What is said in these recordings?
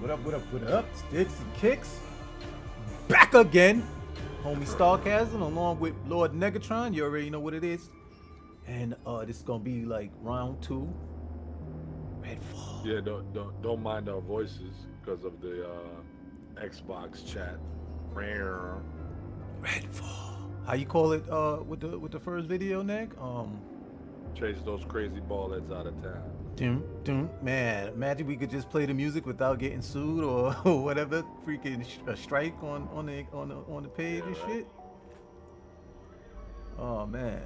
What up, what up, what up? Sticks and kicks. Back again. Homie Starcasm along with Lord Negatron. You already know what it is. And uh this is gonna be like round two. Redfall. Yeah, don't don't don't mind our voices because of the uh, Xbox chat. Rare. Redfall. How you call it uh with the with the first video, Neg? Um Chase those crazy baldheads out of town. Dun, dun, man, imagine we could just play the music without getting sued or, whatever, freaking a strike on on the on the on the page and shit. Oh man,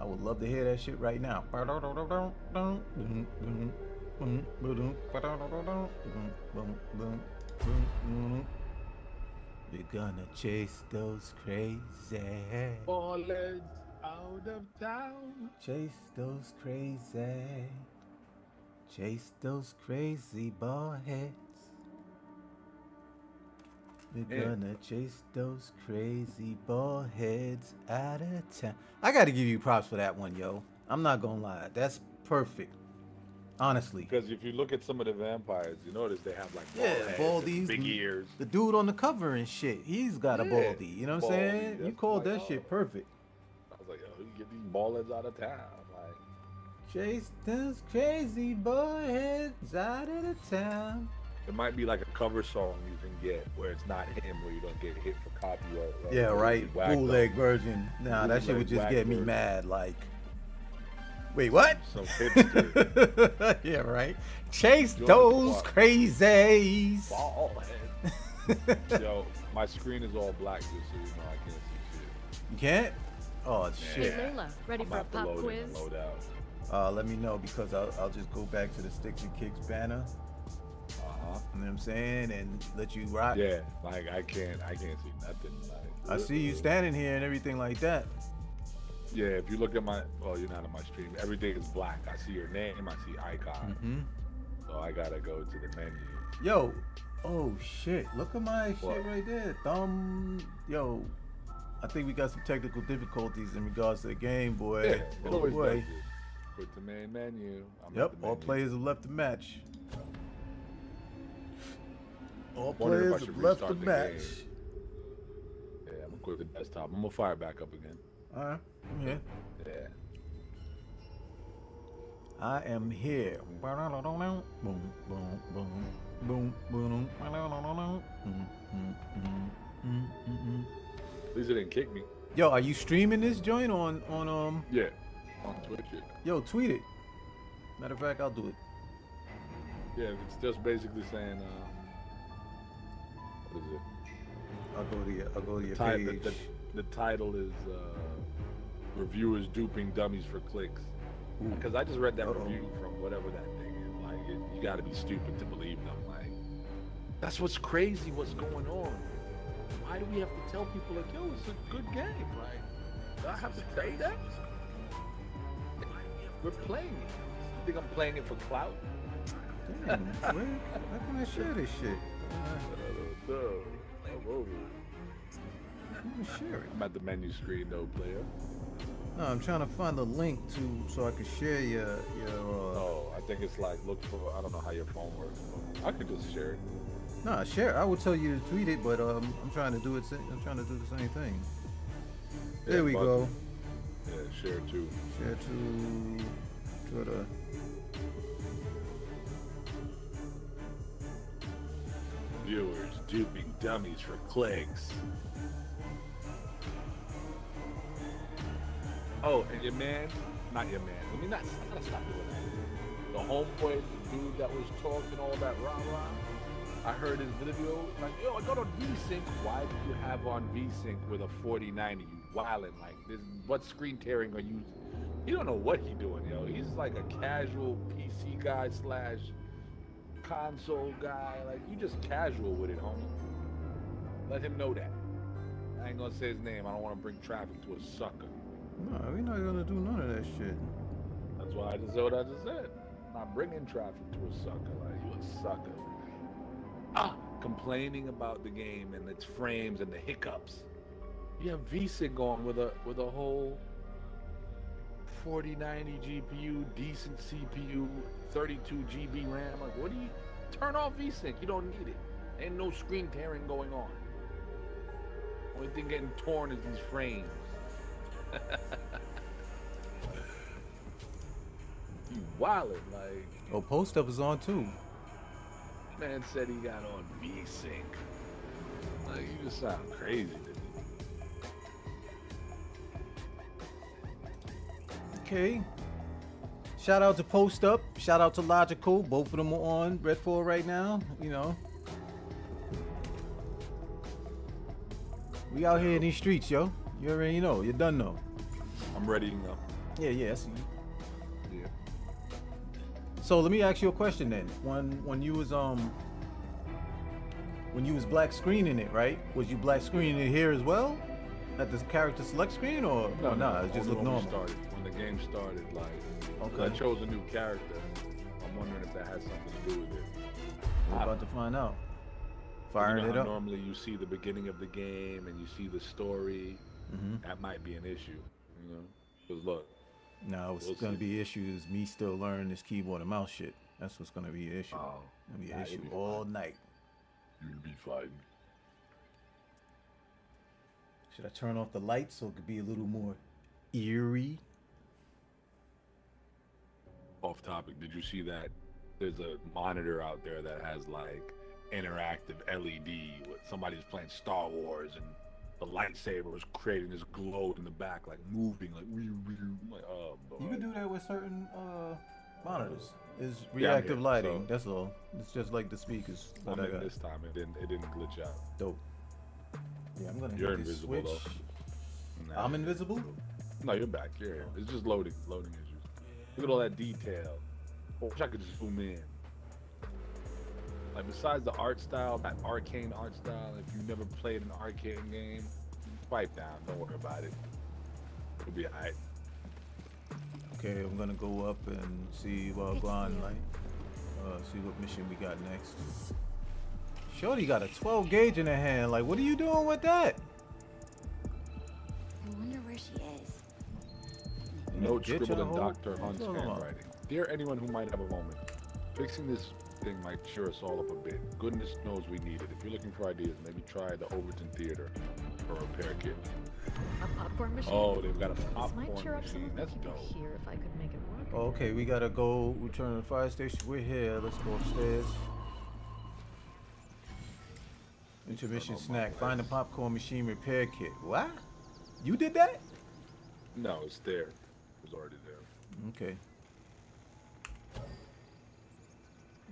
I would love to hear that shit right now. We're gonna chase those crazy. Baldheads out of town. Chase those crazy. Chase those crazy ball heads. We're Yeah. gonna chase those crazy baldheads out of town. I gotta give you props for that one, yo. I'm not gonna lie. That's perfect. Honestly. Because if you look at some of the vampires, you notice they have like Yeah, heads and baldies, big ears. The dude on the cover and shit, he's got a Yeah, baldy. You know what I'm saying? You called like, that shit oh. perfect. You get these ball heads out of town. Like, Chase those crazy baldheads out of the town. it might be like a cover song you can get where it's not him, where you don't get hit for copyright. like, Yeah, right. Bootleg version. Nah, that shit would just get me mad. Like, wait, what? Some hipster yeah, right. Chase Join those crazies. ball head. Yo, my screen is all black just so you know I can't see shit. You can't? Oh Hey shit. Layla, ready I'm for a pop quiz? and load out. Uh, let me know because I'll, I'll just go back to the sticks and kicks banner. Uh huh. You know what I'm saying? And let you rock. Yeah, like I can't, I can't see nothing. Like, I see you standing here and everything like that. Yeah, if you look at my, well, you're not on my stream. Everything is black. I see your name. I see icon. hmm So I gotta go to the menu. Yo, oh shit! Look at my What? shit right there. Thumb. Yo, I think we got some technical difficulties in regards to the game, boy. Yeah, oh always boy. Put the main menu. I'm Yep, all menu. players have left the match. All Wondering if I players have left the the match. game. Yeah, I'm gonna quit the desktop. I'm gonna fire back up again. All right, I'm here. Yeah. I am here. Boom, boom, boom, boom, boom, boom, boom, boom. At least it didn't kick me. Yo, are you streaming this joint on on um? Yeah. On Twitch. Yeah. Yo, tweet it. Matter of fact, I'll do it. Yeah, it's just basically saying, uh, what is it? I'll go to your I'll go to your Ti- the, page. the, the title is uh, "Reviewers Duping Dummies for Clicks." Because I just read that Uh-oh. review from whatever that thing is. Like, it, you got to be stupid to believe them. Like, that's what's crazy. What's going on? Why do we have to tell people like, "Yo, it's a good game"? Like, do I have to tell you that? We're playing it. You think I'm playing it for clout? Damn, where, how can I share this shit? I don't know. I'm over it. How can share it? I'm at the menu screen though, player. No, I'm trying to find the link to so I can share your your. Uh, Oh, I think it's like look for. I don't know how your phone works. I could just share it. Nah, share. I would tell you to tweet it, but um, I'm trying to do it. I'm trying to do the same thing. There Yeah, we buzz go. Yeah, share too. Share to Twitter. Viewers duping dummies for clicks. Oh, and your man, not your man. Let me not, I gotta stop doing that. The homeboy, the dude that was talking all that rah rah. I heard his video, like, yo, I got on VSync. Why do you have on VSync with a 4090? You wildin', like, this, what screen tearing are you? You don't know what he doing, yo. He's like a casual PC guy slash console guy. Like, you just casual with it, homie. Let him know that. I ain't gonna say his name. I don't want to bring traffic to a sucker. No, we're not gonna do none of that shit. That's why I just said what I just said. I'm not bringing traffic to a sucker. Like, you a sucker. Ah, complaining about the game and its frames and the hiccups. You have VSync going with a with a whole 4090 GPU, decent CPU, 32 GB RAM. Like, what do you? turn off VSync. You don't need it. Ain't no screen tearing going on. Only thing getting torn is these frames. you wildin', like Oh, post up is on too. Man said he got on VSync. Like you just sound crazy to me. Okay. Shout out to Post Up. Shout out to Logical. Both of them are on Redfall right now. You know. We out here in these streets, yo. You already know. You done know. I'm ready to go. Yeah, yeah. I see you. Yeah. So let me ask you a question then. When when you was um when you was black screening it, right? Was you black screening it here as well? At the character select screen or no, nah, it just looked normal. Started, when the game started, like Okay. I chose a new character. I'm wondering if that has something to do with it. We're I- about to find out. You know it up. Normally, you see the beginning of the game and you see the story. hmm That might be an issue. You know, because look, No, it's We'll gonna see. be issues. me still learning this keyboard and mouse shit. That's what's gonna be an issue. Oh, gonna be an issue all fine. night. you'll be fine. Should I turn off the lights so it could be a little more eerie? Off topic. Did you see that? There's a monitor out there that has like interactive LED. With somebody's playing Star Wars and the lightsaber was creating this glow in the back, like moving, like wee. Like, oh. You can do that with certain uh, monitors. It's Yeah, reactive here, lighting. so- That's all. It's just like the speakers I got. this time. It didn't. It didn't glitch out. Dope. Yeah, I'm gonna You're invisible, switch. though. Nah, I'm invisible. No, you're back. You're here. It's just loading, loading issues. Look at all that detail. I wish I could just zoom in. Like besides the art style, that Arkane art style, if you've never played an Arkane game, swipe down. Don't worry about it. It'll be alright. Okay, I'm gonna go up and see while It's Gone you. like uh see what mission we got next. Shorty got a 12 gauge in her hand. Like, what are you doing with that? I wonder where she is. Note Get scribbled your in Dr. Hunt's on? handwriting. Dear anyone who might have a moment, fixing this thing might cheer us all up a bit. Goodness knows we need it. If you're looking for ideas, maybe try the Overton Theater for a repair kit. A popcorn machine? Oh, they've got a this popcorn might cheer up machine. of the That's people dope. here if I could make it work. Oh, okay, we gotta go return to the fire station. We're here. Let's go upstairs. Intermission snack. Find the popcorn machine repair kit. What? You did that? No, it's there. It was already there. Okay.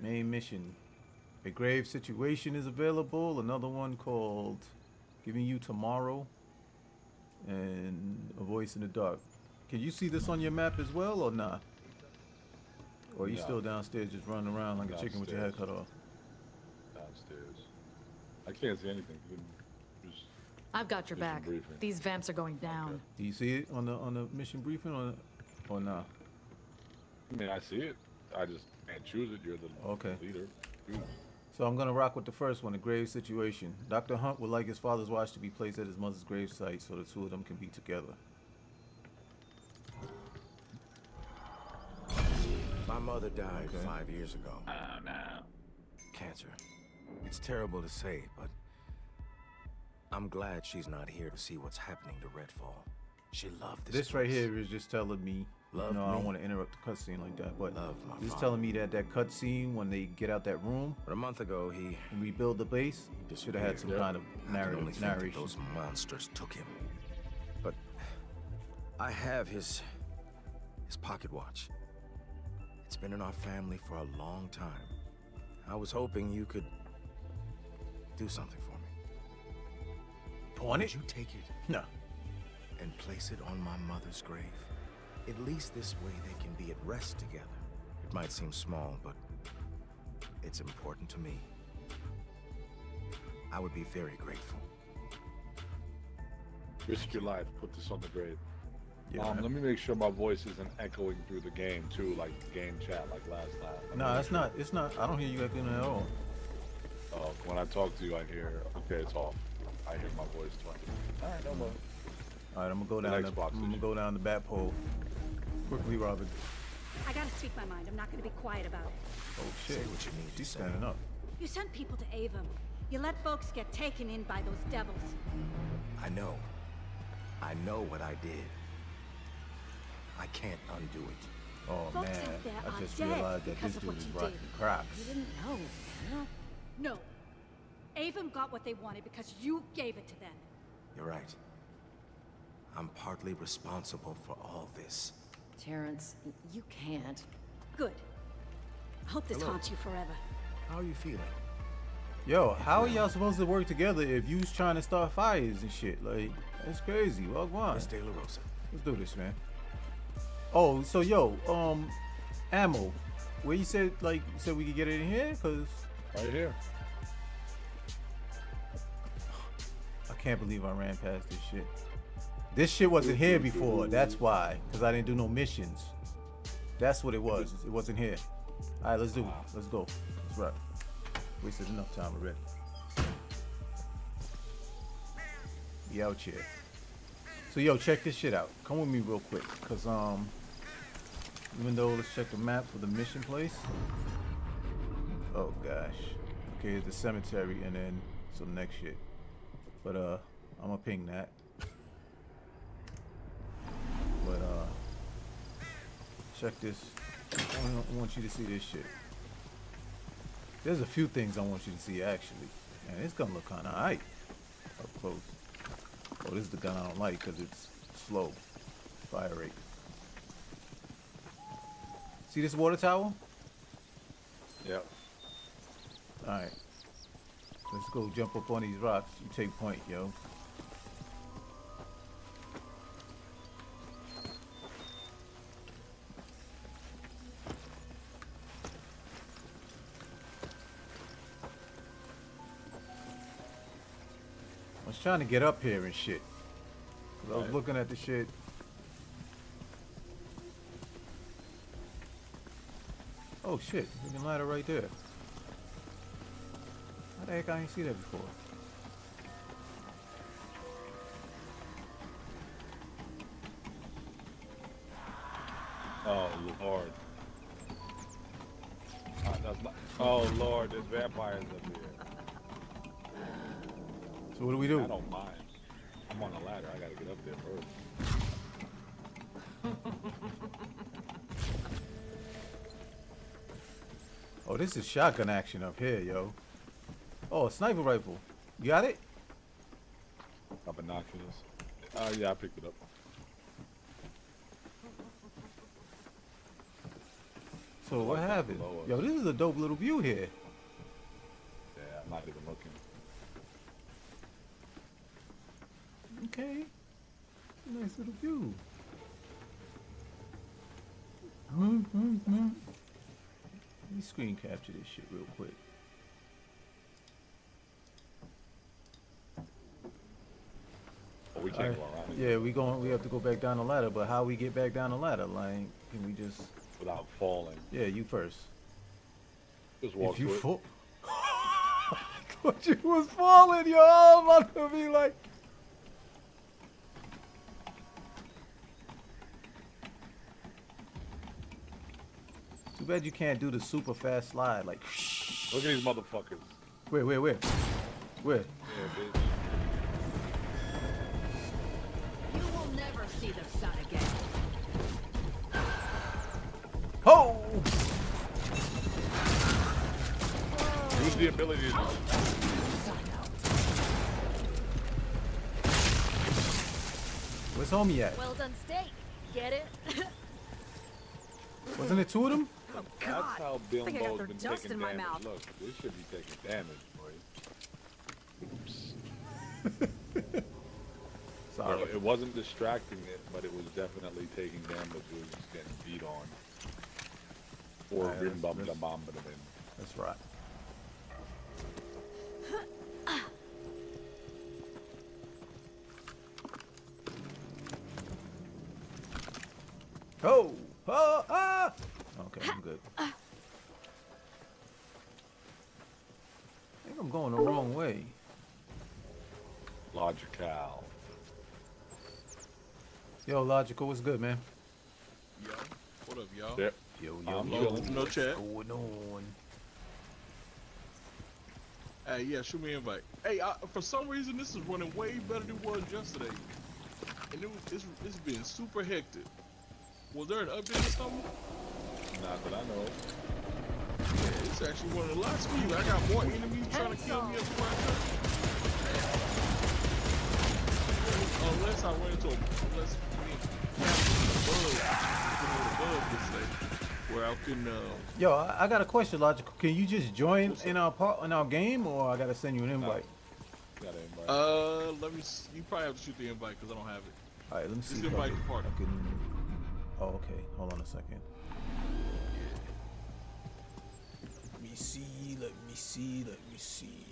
Main mission. A grave situation is available. Another one called Giving You Tomorrow. And A Voice in the Dark. Can you see this on your map as well or not? Or are you No. still downstairs just running around like a chicken with your head cut off? downstairs. I can't see anything. Just, I've got your back. briefing. These vamps are going down. Do you see it on the on the mission briefing or or not? I mean, I see it. I just can't choose it. You're the Okay. leader. Choose. So I'm gonna rock with the first one, the grave situation. Dr. Hunt would like his father's watch to be placed at his mother's grave site so the two of them can be together. My mother died Okay. five years ago. Ah, no. Cancer. It's terrible to say, but I'm glad she's not here to see what's happening to Redfall. She loved this. This, right here is just telling me. Love no, I don't want to interrupt the cutscene like that, but it's father. telling me that that cutscene when they get out that room But a month ago, he rebuild the base should have had some disappeared. kind of narrative narration. those monsters took him. But I have his his pocket watch. It's been in our family for a long time. I was hoping you could do something for me. Pawn Would it? you take it No. and place it on my mother's grave? At least this way they can be at rest together. It might seem small, but it's important to me. I would be very grateful. Risk your life. Put this on the grave. Yeah. um, let me make sure my voice isn't echoing through the game too, like game chat, like last time. Let me no, make it's sure. not. It's not. I don't hear you echoing at all. Oh, when I talk to you, I hear. Okay, it's off. I hear my voice twice. All right, no more. All right, I'm gonna go down. The, Xbox I'm gonna go down the bat pole. Quickly, Robin. I gotta speak my mind. I'm not gonna be quiet about it. Oh Say shit. what you need to She's standing up. You sent people to Aevum. You let folks get taken in by those devils. I know. I know what I did. I can't undo it. Oh Folks man, out there I just dead realized that because this of dude what is you rocking did. Crocs. You didn't know, you? No. Aevum got what they wanted because you gave it to them. You're right. I'm partly responsible for all this. Terrence, you can't. Good. I hope this Hello. haunts you forever. How are you feeling? Yo, how are y'all supposed to work together if you's trying to start fires and shit? Like, that's crazy. Well, go on. Miss De La Rosa. Let's do this, man. Oh, so yo, um, ammo. Where you said like you said we could get it in here? Cause Right here. I can't believe I ran past this shit. This shit wasn't here before. That's why. Cause I didn't do no missions. That's what it was. It wasn't here. All right, let's do it. Let's go. Let's rock. Wasted enough time already. We out here. So yo, check this shit out. Come with me real quick, cause um, even though let's check the map for the mission place. Oh gosh. Okay, the cemetery and then some next shit. But uh, I'm gonna ping that. But uh, check this. I want- you to see this shit. There's a few things I want you to see actually. And it's gonna look kind of hype up close. Oh, this is the gun I don't like because it's slow. Fire rate. See this water tower? Yep. Alright. Let's go jump up on these rocks. You take point, yo. Was trying to get up here and shit. 'Cause I was looking at the shit. Oh shit, we can light ladder right there. How the heck I ain't see that before? Oh lord. Ah, Not- oh lord, there's vampires up here. So what do we do? I don't mind. I'm on a ladder. I gotta get up there first. Oh, this is shotgun action up here, yo. Oh, a sniper rifle. You got it? Got binoculars. Uh, yeah, I picked it up. So what happened? Yo, this is a dope little view here. Yeah, I'm not even looking. Okay. Nice little view. Hmm, hmm, hmm. Let me screen capture this shit real quick. Oh, we can't Alright. go around Yeah, we going. We have to go back down the ladder. But how we get back down the ladder? Like, can we just? without falling. Yeah, you first. Just walk if you fall, I thought you was falling, yo. I'm about to be like. Bad you can't do the super fast slide. Like, Look at these motherfuckers. where, where, where, where? Yeah, bitch. You will never see the sun again. Oh! Use the ability to Where's homie at? Well done steak. Get it? Wasn't it two of them? Oh, That's God. how think I got been dust taking in my damage. mouth. Look, this should be taking damage, boy. Oops. Sorry. Well, it wasn't distracting it, but it was definitely taking damage. It was just getting beat on. Or Alright, rim let's- bum let's- da bomb da bim. That's right. Oh! Oh! Ah! Okay, I'm good. Uh. I think I'm going the wrong way. Logical. Yo, Logical, what's good, man? Yo, what up, y'all? There, Yo, I'm yo, chilling. No chat. going on? Hey, yeah, shoot me an invite. Hey, I, for some reason, this is running way better than it was yesterday. And it was, it's, it's been super hectic. Was there an update or something? Not that I know. of. Yeah, it's actually one of the lots for you. I got more enemies trying to kill me as well. Unless I run into a, unless me and bug, you bug would say, where I can, uh, Yo, I, I got a question, logical. Can you just join in our part in our game, or I gotta send you an invite? Got an invite. uh, let me, s- you probably have to shoot the invite because I don't have it. All right, let me see. Just if invite can- the party. I can- Oh, okay. Hold on a second. See. Let me see. Let me see.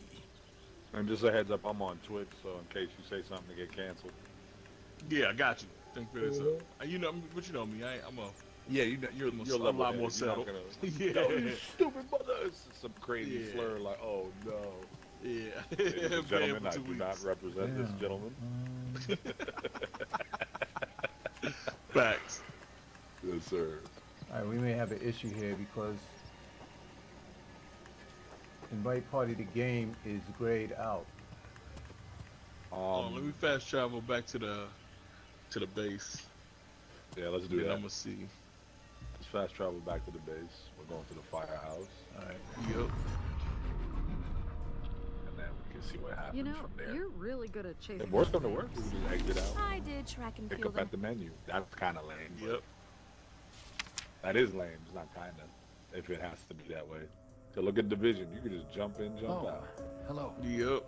And just a heads up, I'm on Twitch, so in case you say something to get canceled. Yeah, I got you. Thank you for this. Uh, you know, but you know me. I, I'm a Yeah, you know, you're, I'm a- you're I'm a lot more settled. gonna- Yeah. Yo, you stupid mother! It's some crazy Yeah. slur like, oh no. yeah. Ladies gentlemen, I do weeks. not represent this Yeah. gentleman. Facts. Yes, sir. All right, we may have an issue here because invite party the game is grayed out. Hold on, let me Um, fast travel back to the to the base. yeah, let's do Then that. I'm gonna see. Let's fast travel back to the base. We're going to the firehouse, All right. Yep. and then we can see what happens You know, from there. you're really good at chasing. If worst come to work, we can just exit out. I did track and Pick field up at the menu. That's kind of lame. Yep. That is lame. It's not kind of. If it has to be that way. To look at division, you can just jump in, jump Oh, out. hello. Yep.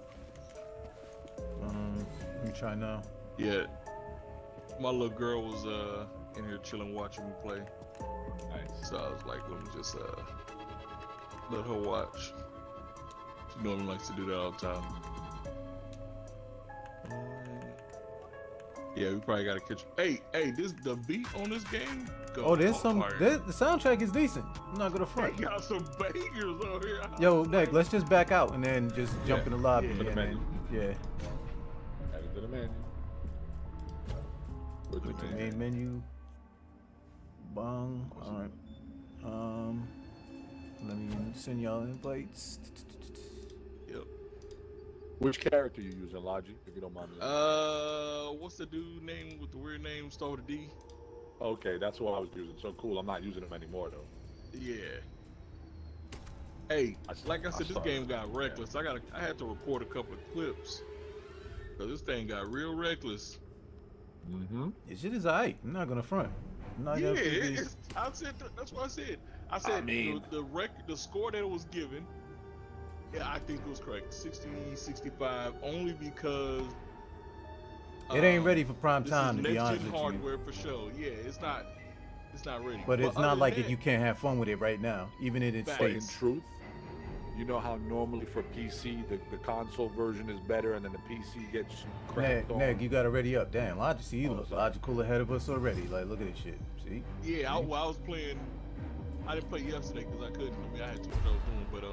Um, let me try now. Yeah. My little girl was uh in here chilling watching me play. Nice. So I was like, let me just uh let her watch. She normally likes to do that all the time. Yeah, we probably gotta catch. Hey, hey, this the beat on this game. Go Oh, there's some. There, the soundtrack is decent. I'm not gonna They got some bangers over here. Yo, Nick, let's just back out and then just jump Yeah. in the lobby. Yeah. For the and menu. then, yeah, Add it to the menu. With the with the menu. main menu. Bong. All right. Um, let me send y'all invites. Yep. Which character you using, Logic, if you don't mind me? Uh, what's the dude name with the weird name? Start with a D. okay, that's what I was using. So cool. I'm not using them anymore though. Yeah. Hey, I s- like I I said, this game it. got reckless. I got, I had to record a couple of clips. Cause this thing got real reckless. Mm-hmm. This shit is alright. I'm not gonna front. I'm not yeah, gonna it's, I said that's what I said. I said mean- the, the record, the score that it was given. Yeah, I think it was correct. 60, 65, only because It ain't um, ready for prime this time to be honest gen with you. hardware for sure. Yeah, it's not, it's not ready. But it's other not than like it, you can't have fun with it right now, even in its Facts. But in truth, you know how normally for PC the, the console version is better, and then the PC gets Neg, cracked on. Neg, you gotta ready up. Damn, Logic, see, you Oh, look logical ahead of us already. Like, look at this shit. See? Yeah, I, well, I was playing. I didn't play yesterday because I couldn't. I mean, I had too much I was doing, but uh,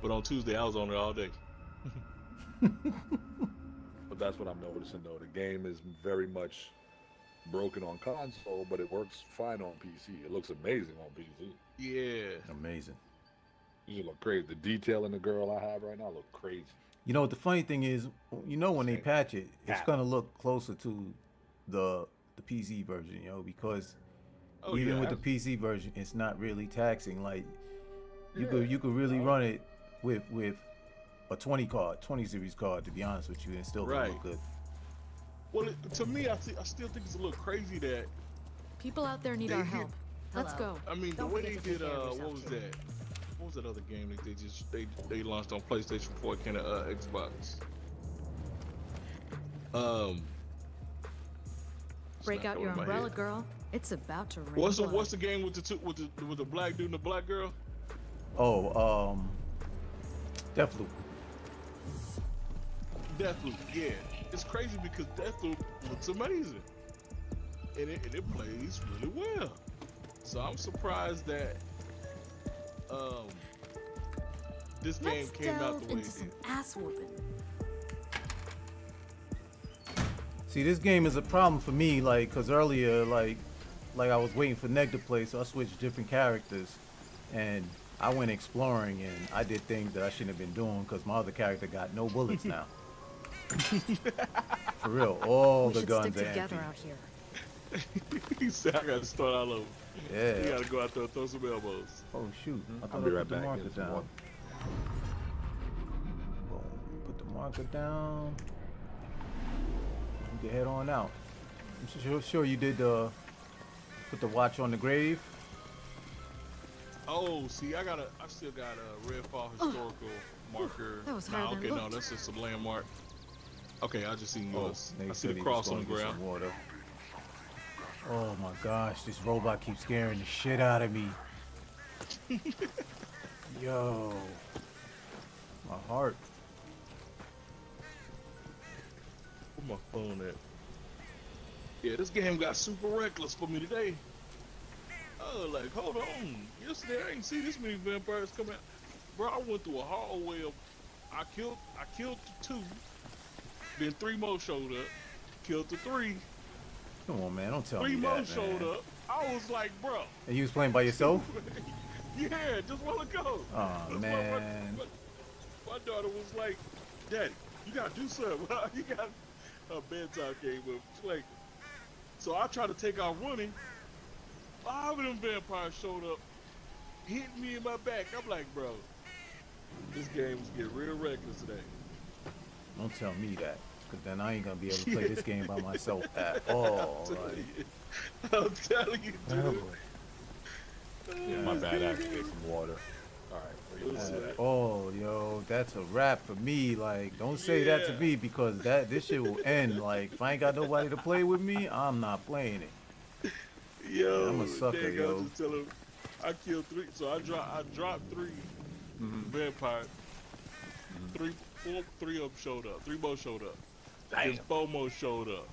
but on Tuesday I was on it all day. But that's what I'm noticing though. The game is very much broken on console, but it works fine on PC. It looks amazing on PC. Yeah, Amazing. You just look crazy. The detail in the girl I have right now look crazy. You know what the funny thing is? You know when they patch it, it's Cap. gonna look closer to the the PC version, you know, because oh even yeah, with the PC version, it's not really taxing. Like you Yeah. could you could really run it with with a 20 card, 20 series card, to be honest with you, and still gonna look Right. good. Well, it, to me, I, thi- I still think it's a little crazy that People out there need our hit- help. Let's go. I mean Don't the way they to take did. care of Uh, what was too. that? What was that other game that they just they they launched on PlayStation 4 and uh, Xbox? Um. Break out your coming to my umbrella, head. girl. It's about to rain. What's the blood. What's the game with the two, with the with the black dude and the black girl? Oh, um, Deathloop. Deathloop, yeah. It's crazy because Deathloop looks amazing. And it, and it plays really well. So I'm surprised that um this game Let's came out the way into it some did. ass whooping. See, this game is a problem for me, like, cause earlier, like, like I was waiting for Neg to play, so I switched different characters, and I went exploring, and I did things that I shouldn't have been doing because my other character got no bullets now. for real, all we the should guns stick are together empty. out here. he said I gotta start all over. You gotta go out there and throw some elbows. Oh shoot! I I'll thought be I right put the back, marker down. water. Boom. Put the marker down. You can head on out. I'm sure, sure you did uh, put the watch on the grave. Oh, see, I got a, I still got a Redfall historical marker. that was Nah, higher than okay, it no, looked. that's just a landmark. Okay, I just seen yours. I see the cross on the ground. water. Oh my gosh, this robot keeps scaring the shit out of me. Yo. My heart. Where my phone at? Yeah, this game got super reckless for me today. Oh, like, hold on. Yesterday I ain't see this many vampires come out. Bro, I went through a hallway of, I killed, I killed the two. Then three more showed up. Killed the three. Come on, man. Don't tell Three me more that, showed man. up. I was like, bro. And you was playing by yourself? yeah, just want to go. Why man. My, my, my daughter was like, Daddy, you gotta do something. you got a bedtime game. She's like, so I tried to take out running. Five of them vampires showed up, hitting me in my back. I'm like, bro, this game is getting real reckless today. Don't tell me that. Because then I ain't going to be able to play this game by myself at all. I'm Like, telling you, I'm telling you, dude. Yeah, my bad. I have to get some water. All right. where you Listen, at? at all, yo. That's a wrap for me. Like, don't say that to me because that this shit will end. Like, if I ain't got nobody to play with me, I'm not playing it. Yo, I'm a sucker, dang, I yo. was just telling him, I killed three. So I dropped, I dropped 3 Mm-hmm. vampires. Three, four, three of them showed up. Three more showed up. Damn. Then four more showed up.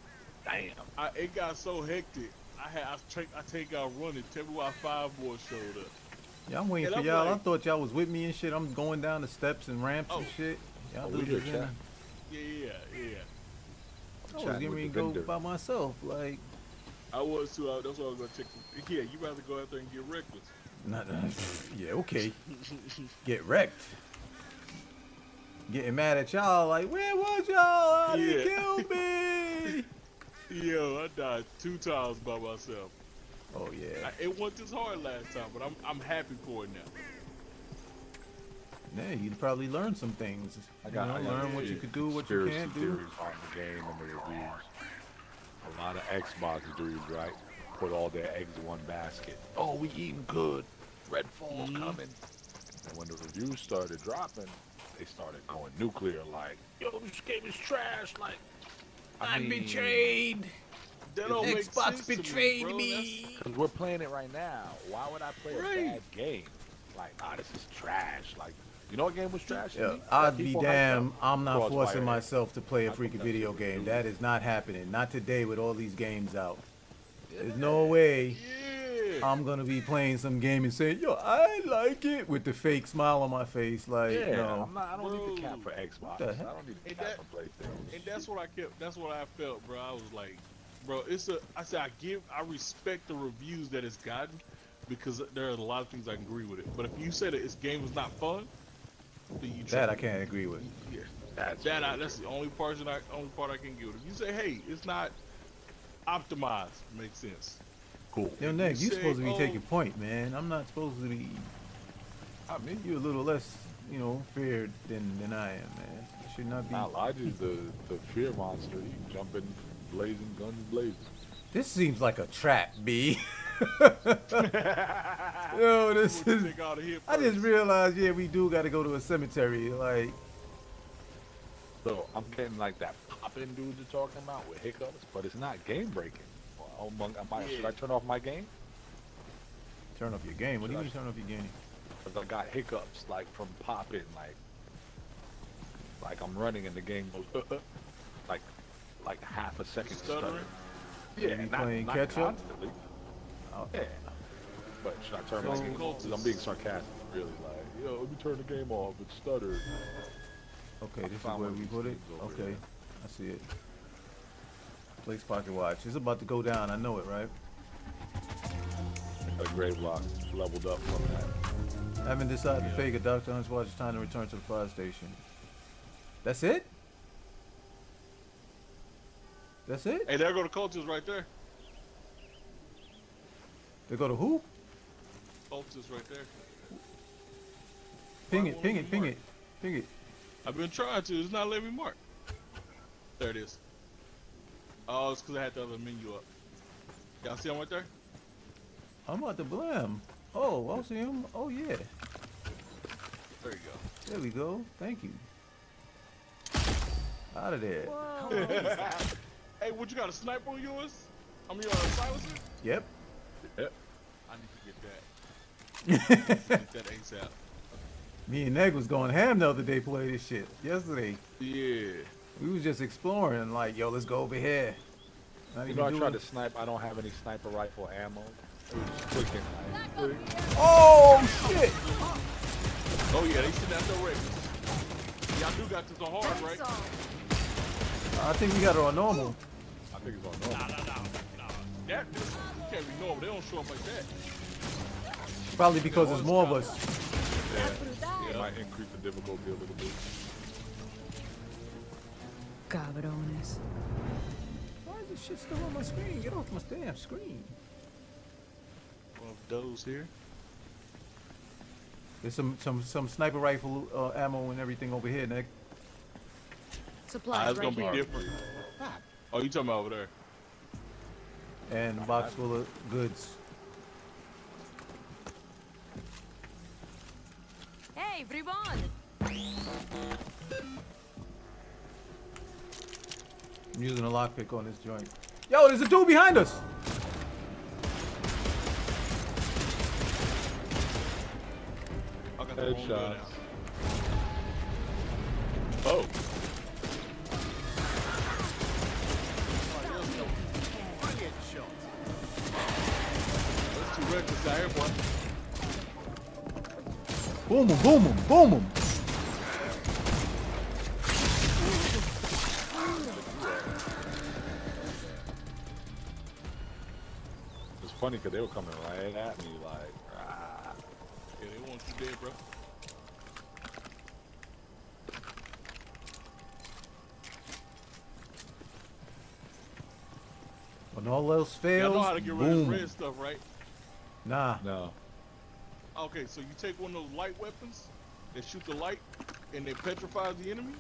Damn. I, it got so hectic. I had, I, take, I take out running. Tell me why five more showed up. Yeah, I'm waiting And for I'm y'all. I thought y'all was with me and shit. I'm going down the steps and ramps and Oh. shit. Y'all Oh, do this. chat. Yeah, yeah, yeah. I was Chatting getting with ready to go by myself. Like, I was too. I, that's why I was gonna check. The, yeah, you rather go out there and get reckless. not, yeah, okay. Get wrecked. Getting mad at y'all. Like, where was y'all? How did you Yeah. kill me? Yo, I died two times by myself. oh yeah. I, it wasn't this hard last time, but I'm I'm happy for it now. Yeah, you probably learned some things. I got, you know, learn what you could do, what you can't do. theories on the game and the reviews. A lot of Xbox dudes, right, put all their eggs in one basket. Oh, we eating good. Redfall mm-hmm. coming. And when the reviews started dropping, they started going nuclear. Like, yo, this game is trash. Like, I I'm mean, betrayed. That don't make Xbox sense betrayed bro. me. Because we're playing it right now. Why would I play a bad game? Like, ah, this is trash. Like, you know what game was trash? Yeah. I'd be people damn. I'm not forcing myself to play a freaking video game. they That do. is not happening. Not today with all these games out. There's no way Yeah. I'm gonna be playing some game and saying, "Yo, I like it" with the fake smile on my face. Like, Yeah, no. I'm not, I don't need the cap for Xbox. the I don't need the And cap that- for PlayStation. And that's what I kept. That's what I felt, bro. I was like, bro, it's a. I said I give. I respect the reviews that it's gotten because there are a lot of things I can agree with it. But if you say that this game was not fun, then you That I can't agree with. Yeah, That's that I, that's the only part that I only part I can give. If you say, hey, it's not optimized, makes sense. Cool. Yo, Nick, you say, supposed to be oh- taking um, point, man. I'm not supposed to be. I mean, you're a little less, you know, feared than than I am, man. You should not be. Nah, Elijah's the, the fear monster. He jumping, blazing, guns blazing. This seems like a trap, B. Yo, this is. take all the hit I just realized, yeah, we do got to go to a cemetery. Like, So I'm getting like that popping dude you're talking about with hiccups, but it's not game breaking. Oh, am I- Should I turn off my game? turn off your game. What do you Should I- mean turn off your game? Because I got hiccups like from popping, like like I'm running and the game goes like like half a second Stuttering? stutter. Yeah, you not, playing not catch up? constantly. Oh, Yeah. But should I turn my game off? I'm being sarcastic, really. Like, yo, let me turn the game off. It stuttered. Okay, this is where we put it. Okay, here. I see it. Place pocket watch. It's about to go down. I know it, right? A grave lock leveled up from that. Haven't decided to fake a Dr. Hunt's watch. It's time to return to the fire station. That's it? That's it? Hey, there go the cultists right there. They go to who? Cultists right there. Ping it, won't ping it it, ping mark? it, ping it. I've been trying to. It's not letting me mark. There it is. Oh, it's because I had the other menu up. Y'all see him right there? I'm about to blam. Oh, I'll see him. Oh, yeah. There you go. There we go. Thank you. Out of there. Hey, what you got? A sniper on yours? I mean, uh, silencer? Yep. Yep. I need to get that. Get that ASAP. Me and Neg was going ham the other day, play this shit. Yesterday. Yeah. We was just exploring, like, yo, let's go over here. Not You even know, I doing- tried to snipe. I don't have any sniper rifle ammo. It was just clicking. Like. Oh, shit! Oh, yeah, they sitting at the records. Y'all do got this on hard, right? I think we got it on normal. I think it's on normal. Nah, nah, nah, That this can't be normal. They don't show up like that. Probably because there's more of us. Yeah, it might increase the difficulty a little bit. Cabrones. Why is this shit still on my screen? Get off my damn screen. One of those here. There's some some some sniper rifle uh, ammo and everything over here, Nick. Ah, Supplies it's right gonna be here. different. Oh, you talking about over there? And a box full of goods. Hey, Bribon! I'm using a lockpick on this joint. Yo, there's a dude behind us! I got the wrong gun Headshots. Oh, That's too reckless out here, boy. Boom him, boom him, boom him! It's funny because they were coming right at me like, ah. Yeah, they want you dead, bro. When all else Y'all fails, know how to get rid of boom. this red stuff, right? Nah. No. Okay, so you take one of those light weapons that shoot the light and they petrify the enemy.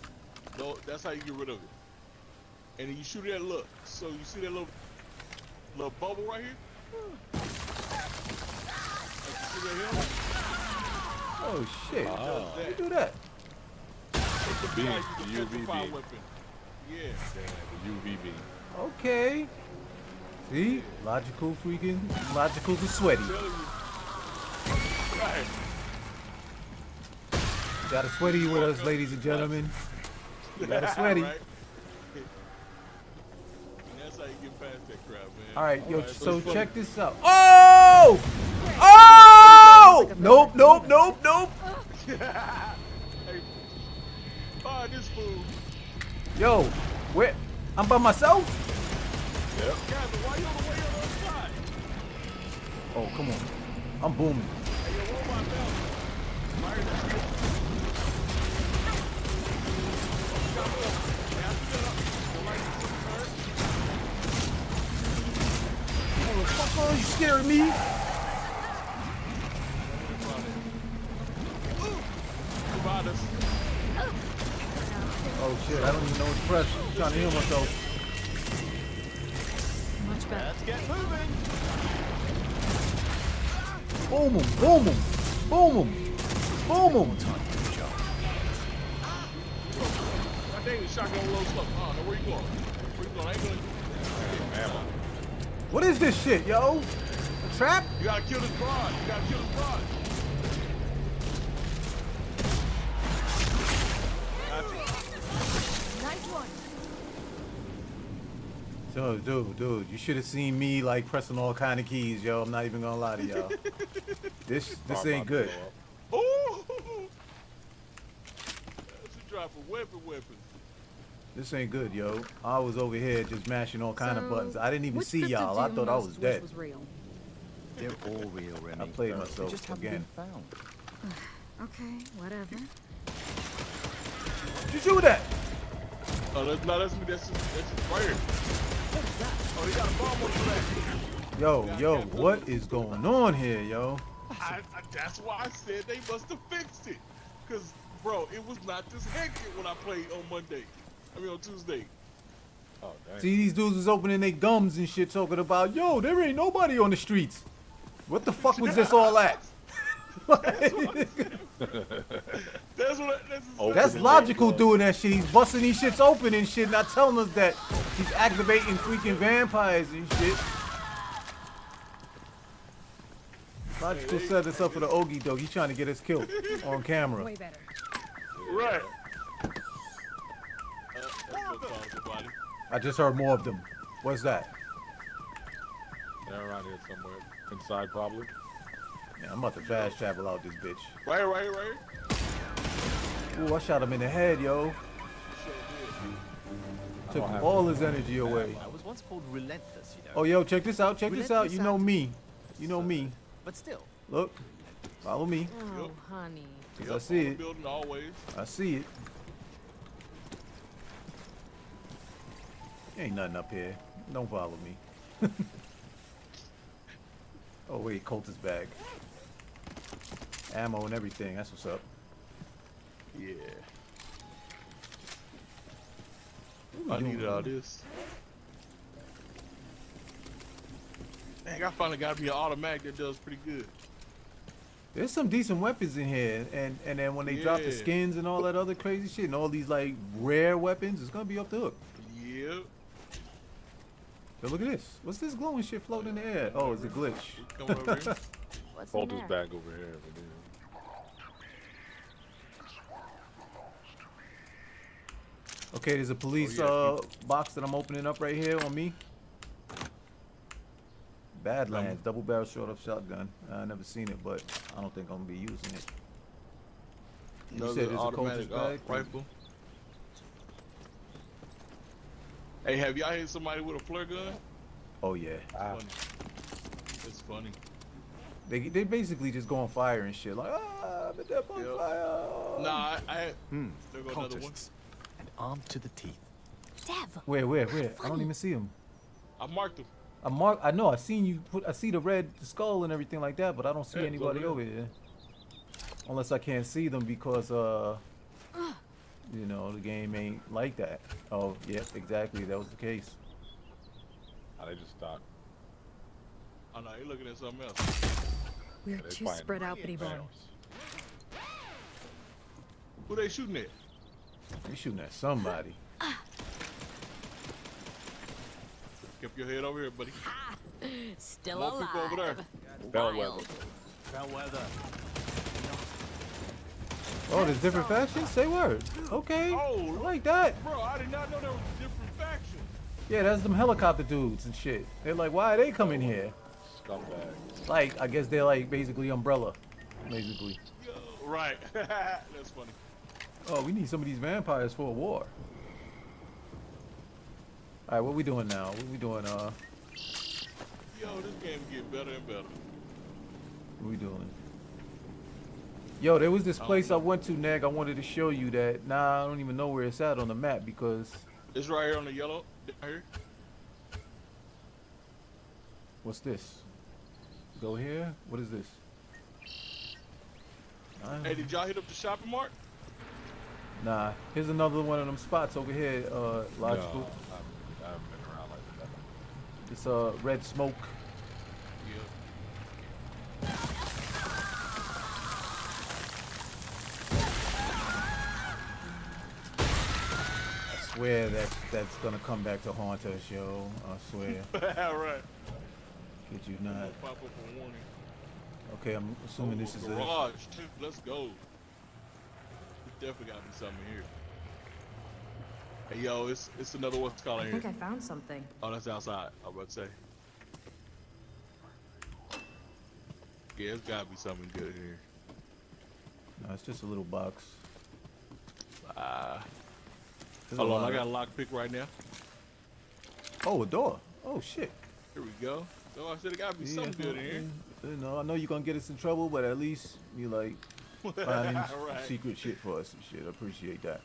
No, that's how you get rid of it. And then you shoot it at look. So you see that little little bubble right here? Like you see that here? Oh shit. Ah. Does How you do that? It's The a beam, the UV beam. Yeah. The UV beam. Okay. See? Logical freaking logical to sweaty. I'm telling you. Right. Got a sweaty with us, ladies and gentlemen. You got a sweaty. Right? And that's how you get past that crap. Alright, yo, Alright, so it's funny. check this out. Oh! Oh! Nope, nope, nope, nope. hey, find ah, this fool. Yo, where? I'm by myself? Captain, why you on the way on the other side? Oh, come on. I'm booming. Hey, Motherfucker, you scaring me? Behind us. Oh shit, I don't even know what to press. I'm trying to heal myself. Much better. Let's Boom him, boom him, boom him, boom him. God dang, the shotgun low slow. Oh, no, where you going? Where you going? I ain't gonna... Ammo. What is this shit, yo? A trap? You gotta kill this broad. You gotta kill this broad. Gotcha. Nice one. Dude, dude, dude, you should have seen me like pressing all kind of keys, yo. I'm not even gonna lie to y'all. this this Car ain't good. blow up. Ooh! That's a drop of weapon weapon. This ain't good, yo. I was over here just mashing all kind of buttons. I didn't even see y'all. I thought I was wish dead. Was real? They're all real, Remy. I played myself just haven't again. been found. Okay, whatever. Did you shoot that? Oh, that's not that's me. That's just, that's just right here. Oh, he got a bomb on his back. Yo, yo, what is going on here, yo? I, I, that's why I said they must have fixed it. Cause, bro, it was not this hectic when I played on Monday. I mean on Tuesday. Oh, dang. See, these dudes was opening their gums and shit, talking about, yo, there ain't nobody on the streets. What the fuck was this all at? That's what. That's what. That's, That's logical their doing that shit. He's busting these shits open and shit, not telling us that he's activating freaking vampires and shit. Logical set us up for the Ogie dog. He's trying to get us killed on camera. Way better. right. Uh, that's what caused the body. I just heard more of them. What's that? They're around here somewhere. Inside, probably. Man, I'm about to fast travel out this bitch. Right, right, right. here. Ooh, I shot him in the head, yo. Took all his energy away. I was once called relentless, you know. Oh, yo, check this out. Check this out. You know me. You know me. But still, Look. Follow me. Oh, honey. 'Cause I see it. Building always. I see it. Ain't nothing up here. Don't follow me. oh wait, Colt is back. Ammo and everything. That's what's up. Yeah. What I we needed all this. Dang, I finally got me an automatic that does pretty good. There's some decent weapons in here, and and then when they drop the skins and all that other crazy shit, and all these like rare weapons, it's gonna be off the hook. Yep. So look at this. What's this glowing shit floating in the air? Oh, it's a glitch. Coming over here. What's in Bolter's there? back over here. Over there. Okay, there's a police Oh, yeah, uh box that I'm opening up right here on me. Badlands, double barrel short up shotgun. I never seen it, but I don't think I'm gonna be using it. You Another said it's a automatic uh, rifle. Hey, have y'all hit somebody with a flare gun? Oh yeah. Ah, Funny. It's funny. They they basically just go on fire and shit. Like ah, I'm dead on Yep. fire. Nah, I, I had. hmm, There go another one. cultists. And armed to the teeth. Dev. Where where where? I don't even see him. I marked him. I mark. I know. I seen you put. I see the red skull and everything like that, but I don't see Yeah, anybody over over here. Unless I can't see them because uh, you know, the game ain't like that. Oh, yep, exactly. That was the case. ah, they just stopped. Oh no, you're looking at something else. We're They're too spread out, pretty boy. males. Who they shooting at? They shooting at somebody. Keep your head over here, buddy. Still More alive. people over there. Bellwether. Wild. Oh, there's different factions. Say word. Okay. Oh, I like that. Bro, I did not know there was different factions. Yeah, that's them helicopter dudes and shit. They're like, why are they coming here? Scumbag. Like, I guess they're like basically umbrella, basically. Yo, right. That's funny. Oh, we need some of these vampires for a war. All right, what we doing now? What we doing? Uh, Yo, this game get better and better. what we doing? Yo, there was this I place I know. went to, Neg. I wanted to show you that. Nah, I don't even know where it's at on the map because It's right here on the yellow. Right here. what's this? Go here. What is this? Hey, did y'all hit up the shopping mart? Nah, here's another one of them spots over here. Uh, No, logical. I haven't been around like that. It's uh red smoke. Yeah. Swear that that's gonna come back to haunt us, yo. I swear. right. Kid you not. Pop up a warning. Okay, I'm assuming this is a. garage too. Let's go. There's definitely gotta be something here. Hey yo, it's it's another what's called I in here. think I found something. Oh, that's outside. I was about to say. Yeah, it's gotta be something good here. No, it's just a little box. Ah. There's hold on, I got a lockpick right now. Oh, a door. Oh shit. Here we go. Oh, I said it gotta be Yeah, something good in here. You know, I know you're gonna get us in trouble, but at least you like finding Right. secret shit for us and shit. I appreciate that.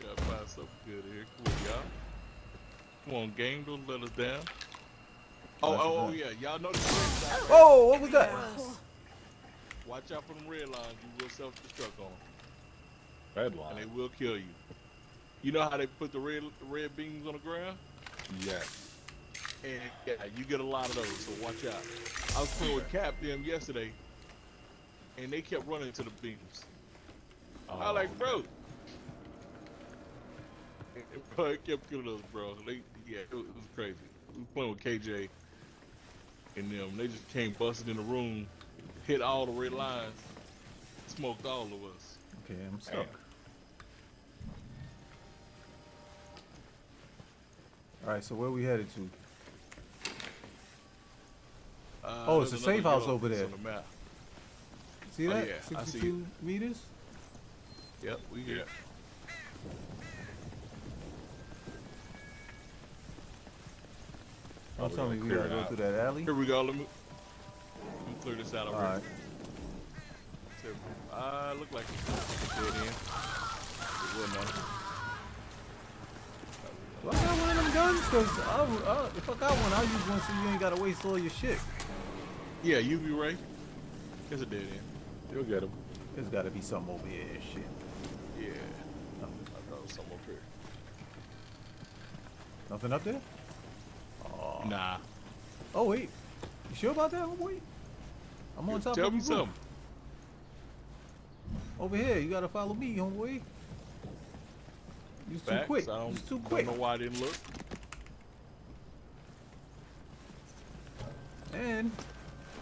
Gotta find something good here. Come on, y'all. Come on, gang, don't let us down. Oh, oh, oh yeah. Y'all know the red. Oh, what was that? Watch out for them red lines. You will self-destruct on 'em, Red and they will kill you. You know how they put the red red beams on the ground? Yes. And yeah, you get a lot of those, so watch out. I was playing with Cap them yesterday, and they kept running into the beams. I was like, bro. Bro, it kept killing us, bro. They, yeah, it was, it was crazy. We were playing with KJ, and them. They just came busting in the room, hit all the red lines, smoked all of us. Okay, I'm stuck. All right, so where we headed to? Uh, Oh, it's there's a safe house over there. The map. See Oh, that? yeah, I see 62 meters. Yep, we get it. I'm telling you, we gotta go out. through that alley. Here we go. Let me, let me clear this out All already. right. Uh, look like it's dead end. It will now. Well, I got one of them guns because oh, oh, I, I, if I got one, I'll use one so you ain't gotta waste all your shit. Yeah, UV ray. It's a dead end. You'll get him. There's gotta be something over here. Shit. Yeah. Oh. I thought it was something up here. Nothing up there? Nah. Oh wait, you sure about that, homeboy? I'm on top Tell of me the roof. something. Over here, you gotta follow me, homeboy. You too quick. I don't, You too don't know why I didn't look. And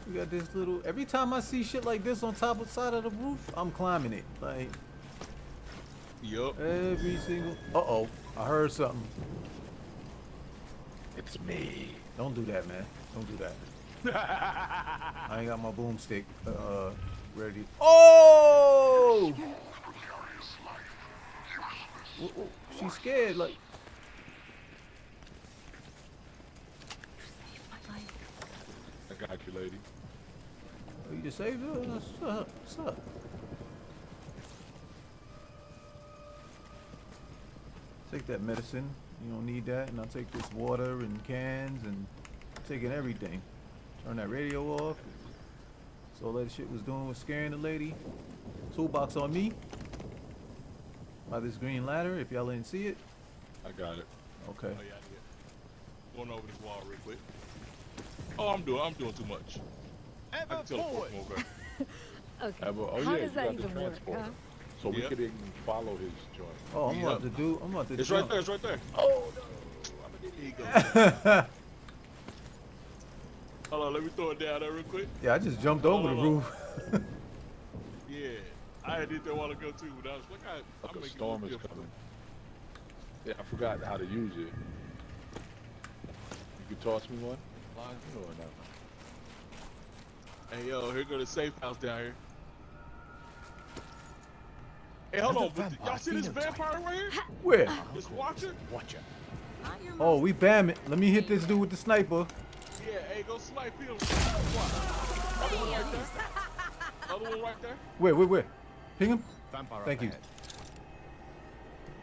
we got this little. Every time I see shit like this on top of side of the roof, I'm climbing it. Like Yup. every single. Uh oh, I heard something. It's me. Don't do that, man. Don't do that. I ain't got my boomstick uh, ready. Oh! Ooh, ooh, She's scared. Like I got you, lady. Are you just saved her. What's up? Uh, what's up? Take that medicine. You don't need that. And I'll take this water and cans and taking everything. Turn that radio off. So all that shit was doing was scaring the lady. Toolbox on me. By this green ladder, if y'all didn't see it. I got it. Okay. Oh yeah, I Going over this wall real quick. Oh, I'm doing. I'm doing too much. I can teleport from over. Okay. Ever- oh How yeah, does that got the even work, huh? So we Yep. could even follow his joint. Oh, I'm about to do. I'm about to. It's right there. It's right there. Oh Here you go. Hold on, let me throw it down there real quick. yeah, I just jumped over the roof. Yeah, I did that a while ago too. But I was like, I, Look, I'm a storm it is look good. coming. Yeah, I forgot how to use it. You could toss me one? Or no? Hey yo, here go the safe house down here. Hey, hold Another on, y'all see this vampire right here? Where? This watcher? Watch out. Not your Oh, we bam it. Let me hit this dude with the sniper. Yeah, hey, go snipe him. Other one right there. Other one right there. Where, where, where? Ping him. Vampire Thank you. ahead.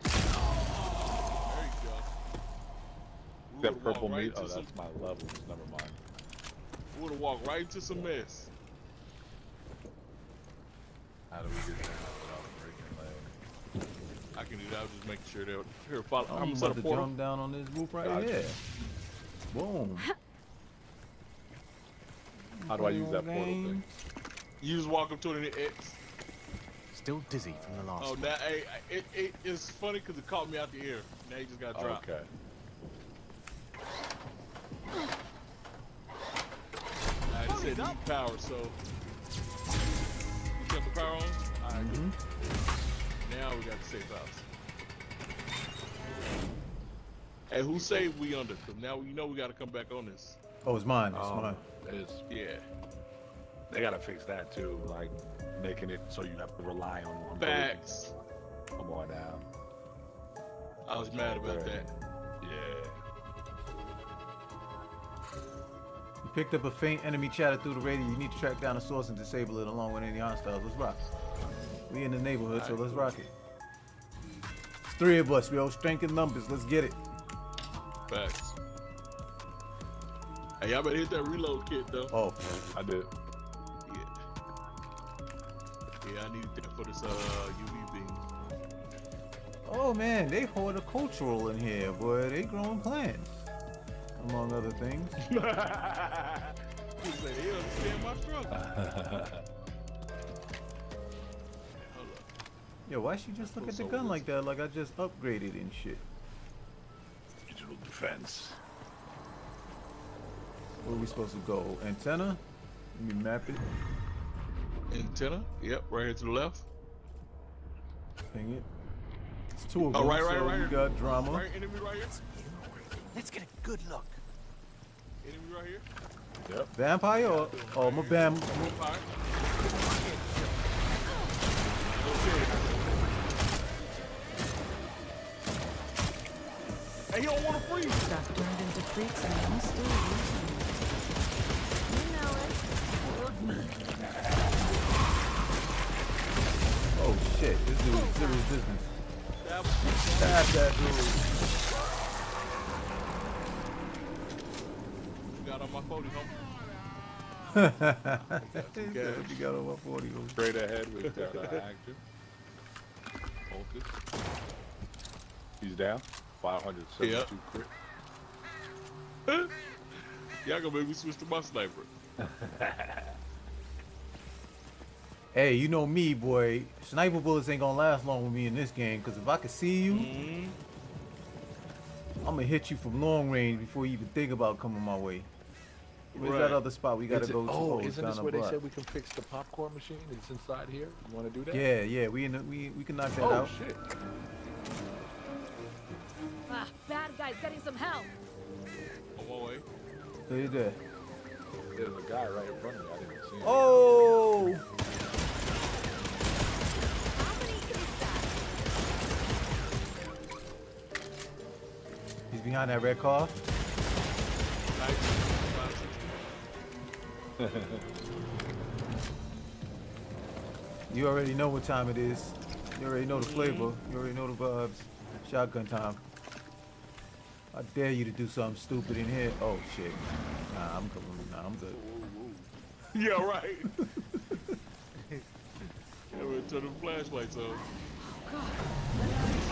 There you go. That purple walked right meat? Oh, that's some, my levels. Never mind. We would have walked right into some mess. How do we get down without breaking leg? I can do that. I was just making sure that here. Follow. I'm, I'm gonna set about a to portal. jump down on this roof right Gotcha. here. Boom. How do I use that portal thing? You just walk up to it and it X. Still dizzy from the last Oh, one. now hey, it, it it's funny because it caught me out the air. Now you just got dropped. Okay. I just said need power, so you kept the power on. All right, good. Now we got the safe house. Hey, who saved we under? Cause now you know we got to come back on this. Oh, it's mine. It's Um, mine. it's, Yeah. they gotta fix that too, like making it so you have to rely on one Facts. person. Come on now. I was mad about that. Yeah. You picked up a faint enemy chatter through the radio. You need to track down the source and disable it along with any hostiles. Let's rock. We in the neighborhood, so let's rock it. It's three of us, yo. Strength in numbers. Let's get it. Facts. Hey, y'all better hit that reload kit though. Oh, I did. Need that for this uh UV beam. oh man, they horticultural in here, boy. They growing plants, among other things. He said he understand my struggle. Yo, why she just look at the gun like that? Like I just upgraded and shit. Digital defense. Where we supposed to go? Antenna? Let me map it. Antenna? Yep, right here to the left. Ping it. It's two of oh, them. Oh, right, right, so right we here. got drama. Right, enemy right here. Let's get a good look. Enemy right here. Yep. Vampire or oh, my bam. Fire. Okay. Hey, he don't want to freeze. Got turned into freaks and I'm still using it. You know it. Shit, this dude is serious business. That was Stab that dude. you got on my 40, homie. He said, you got over 40 of them. Straight ahead with that uh, action. Focus. He's down. 572 Yep. crit. Y'all gonna make me switch to my sniper. Hey, you know me, boy. Sniper bullets ain't gonna last long with me in this game, cause if I can see you, Mm-hmm. I'm gonna hit you from long range before you even think about coming my way. Where's that other spot we gotta it- go to? oh, it's isn't this the where they said we can fix the popcorn machine? It's inside here. You want to do that? Yeah, yeah, we in the, we we can knock that Oh out. Oh shit! Ah, bad guy's getting some help. On my way. Stay there. There's a guy right in front of me. I didn't see him. Oh! He's behind that red car. You already know what time it is. You already know the flavor. You already know the vibes. Shotgun time. I dare you to do something stupid in here. Oh shit. Nah, I'm good. Nah, I'm good. Yeah, right. yeah, turn the flashlights on.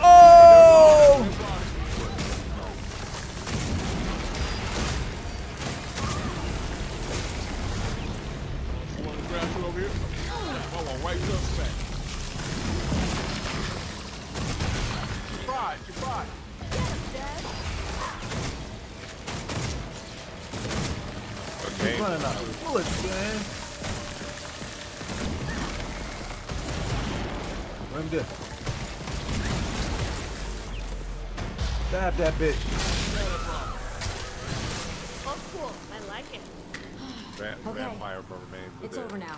Oh! Right to us back. Surprise, surprise. Okay. Running out of bullets, man. Rim this. Stab that bitch. Oh, cool. I like it. Va- Okay. Vampire remains. It's over now.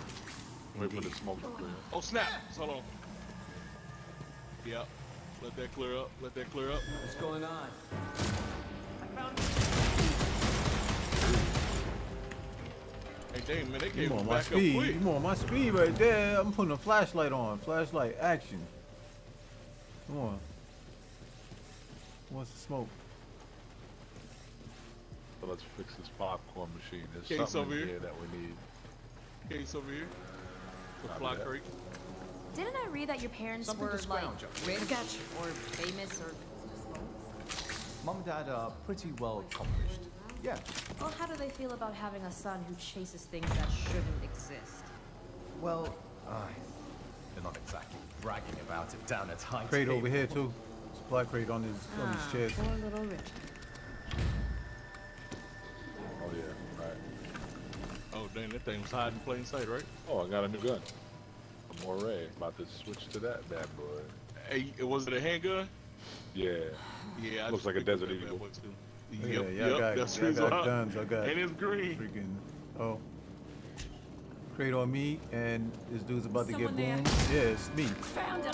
Wait for the smoke to clear. Oh, snap. Hold on. Yep. Let that clear up. Let that clear up. What's going on? Hey, dang, man, they You came on my back up speed. quick. You on my speed right there. I'm putting a flashlight on. Flashlight action. Come on. What's the smoke? So let's fix this popcorn machine. There's Case something over here. here that we need. Case over here. The Copy fly that. Didn't I read that your parents Something were to like scrounge up. rich or famous or? Mom and Dad are pretty well accomplished. Yeah. Well, how do they feel about having a son who chases things that shouldn't exist? Well, uh, they're not exactly bragging about it down at high Crate over here too. Supply crate on his on Ah, his chest. poor little Richard. Oh, dang, that thing was hiding in plain sight, right? Oh, I got a new gun. A Moray. About to switch to that bad boy. Hey, it was it a handgun? Yeah. Yeah, I Looks like a Desert that Eagle. bad boy, too. Yeah, Yep, y'all got, that's y'all who's got up. guns. I got And it's green. freaking oh. Crate on me, and this dude's about to get Someone there. boomed. Yeah, it's me. Found him.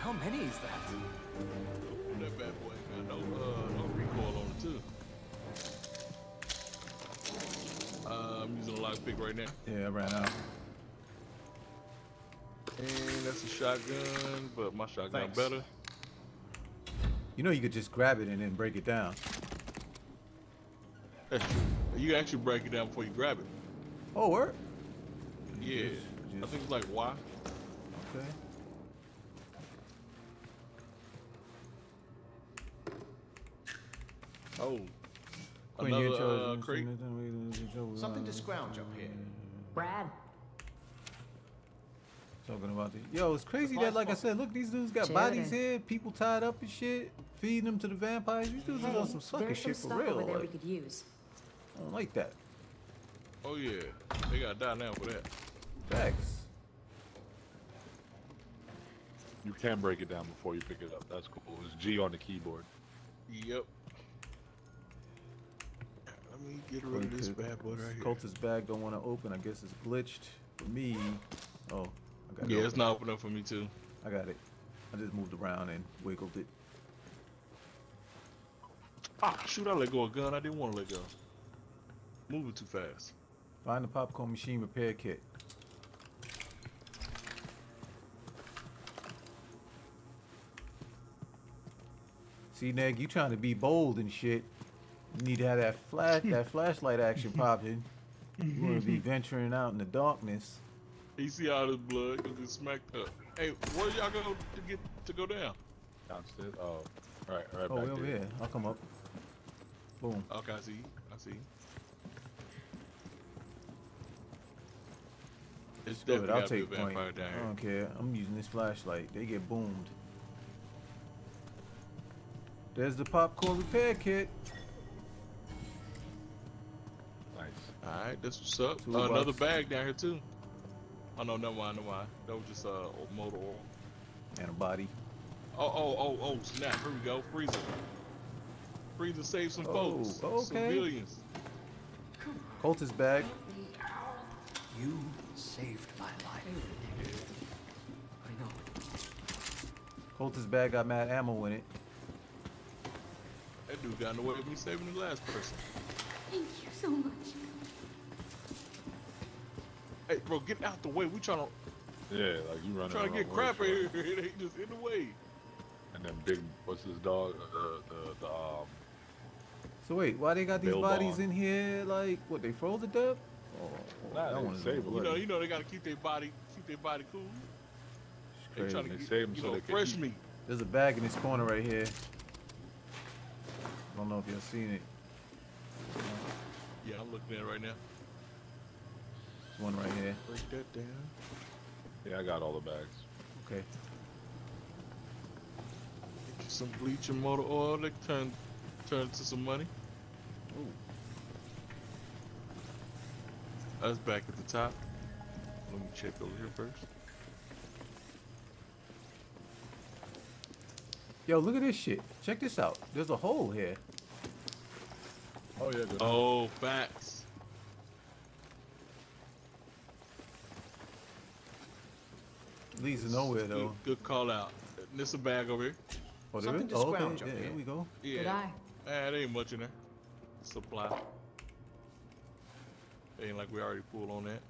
How many is that? That bad boy got no, uh, no recoil on it, too. Uh, I'm using a lockpick right now. Yeah, I ran out. And that's a shotgun, but my shotgun Thanks. better. You know you could just grab it and then break it down. That's true. You actually break it down before you grab it. Oh, word? Yeah. Just- I think it's like Y. Okay. Oh. Quinn, Another uh, charge. crate. Something to scrounge up here. Brad, Talking about the yo, it's crazy that like I said, look, these dudes got Sheridan. bodies here, people tied up and shit, feeding them to the vampires. These dudes is hey, on some sucker there's some shit for stuff real. over there we could use. I don't like that. Oh yeah. They gotta die now for that. Facts. You can break it down before you pick it up. That's cool. It's G on the keyboard. Yep. Let me get rid of this bad boy right here. Cultist bag don't want to open. I guess it's glitched. For me, oh, I got it. Yeah, it's not open up for me too. I got it. I just moved around and wiggled it. Ah, shoot! I let go of gun. I didn't want to let go. Moving too fast. Find the popcorn machine repair kit. See, Neg, you trying to be bold and shit. You need to have that flash, that flashlight action popping. You want to be venturing out in the darkness. You see all this blood? Cause it's smacked up. Hey, where y'all go to get to go down? Downstairs. Oh, right, right Oh, back we over there. here. I'll come up. Boom. Okay, I see. I see. It's Screw it, I'll gotta a take point. I don't care. I'm using this flashlight. They get boomed. There's the popcorn repair kit. Nice. All right, that's what's up. Uh, another bag down here too. Oh no, never mind, never mind. That was just uh motor oil. And a body. Oh, oh, oh, oh, snap! Here we go. Freezer. Freezer save some Oh, folks. okay. Civilians. Cultist bag. You saved my life. I know. Cultist bag got mad ammo in it. That dude got in the way of me saving the last person. Thank you so much. Hey, bro, get out the way. We trying to Yeah, like you running. trying to get crap for in here. It ain't just in the way. And then big, what's this dog? Uh, The the the um. So wait, why they got these bodies Bond. in here? Like, what? They froze to death? Oh, Nah, that they one is saved bloody. You know, you know they gotta keep their body, keep their body cool. They Crazy. trying to They get, save 'em you so know, they can fresh eat. meat. There's a bag in this corner right here. I don't know if y'all seen it. Yeah, I'm looking at it right now. There's one right here. Break that down. Yeah, I got all the bags. Okay. Get you some bleach and motor oil. They turn, turn to some money. Ooh. Us back at the top. Let me check over here first. Yo, look at this shit. Check this out. There's a hole here. Oh yeah. Good. Oh, facts. Leads to nowhere though. Good, good call out. This a bag over here. Oh, there Something is? to Oh, scrounge okay. up Yeah, here. there we go. Yeah. Good eye. Eh, there ain't much in there. Supply. Ain't like we already pulled on that.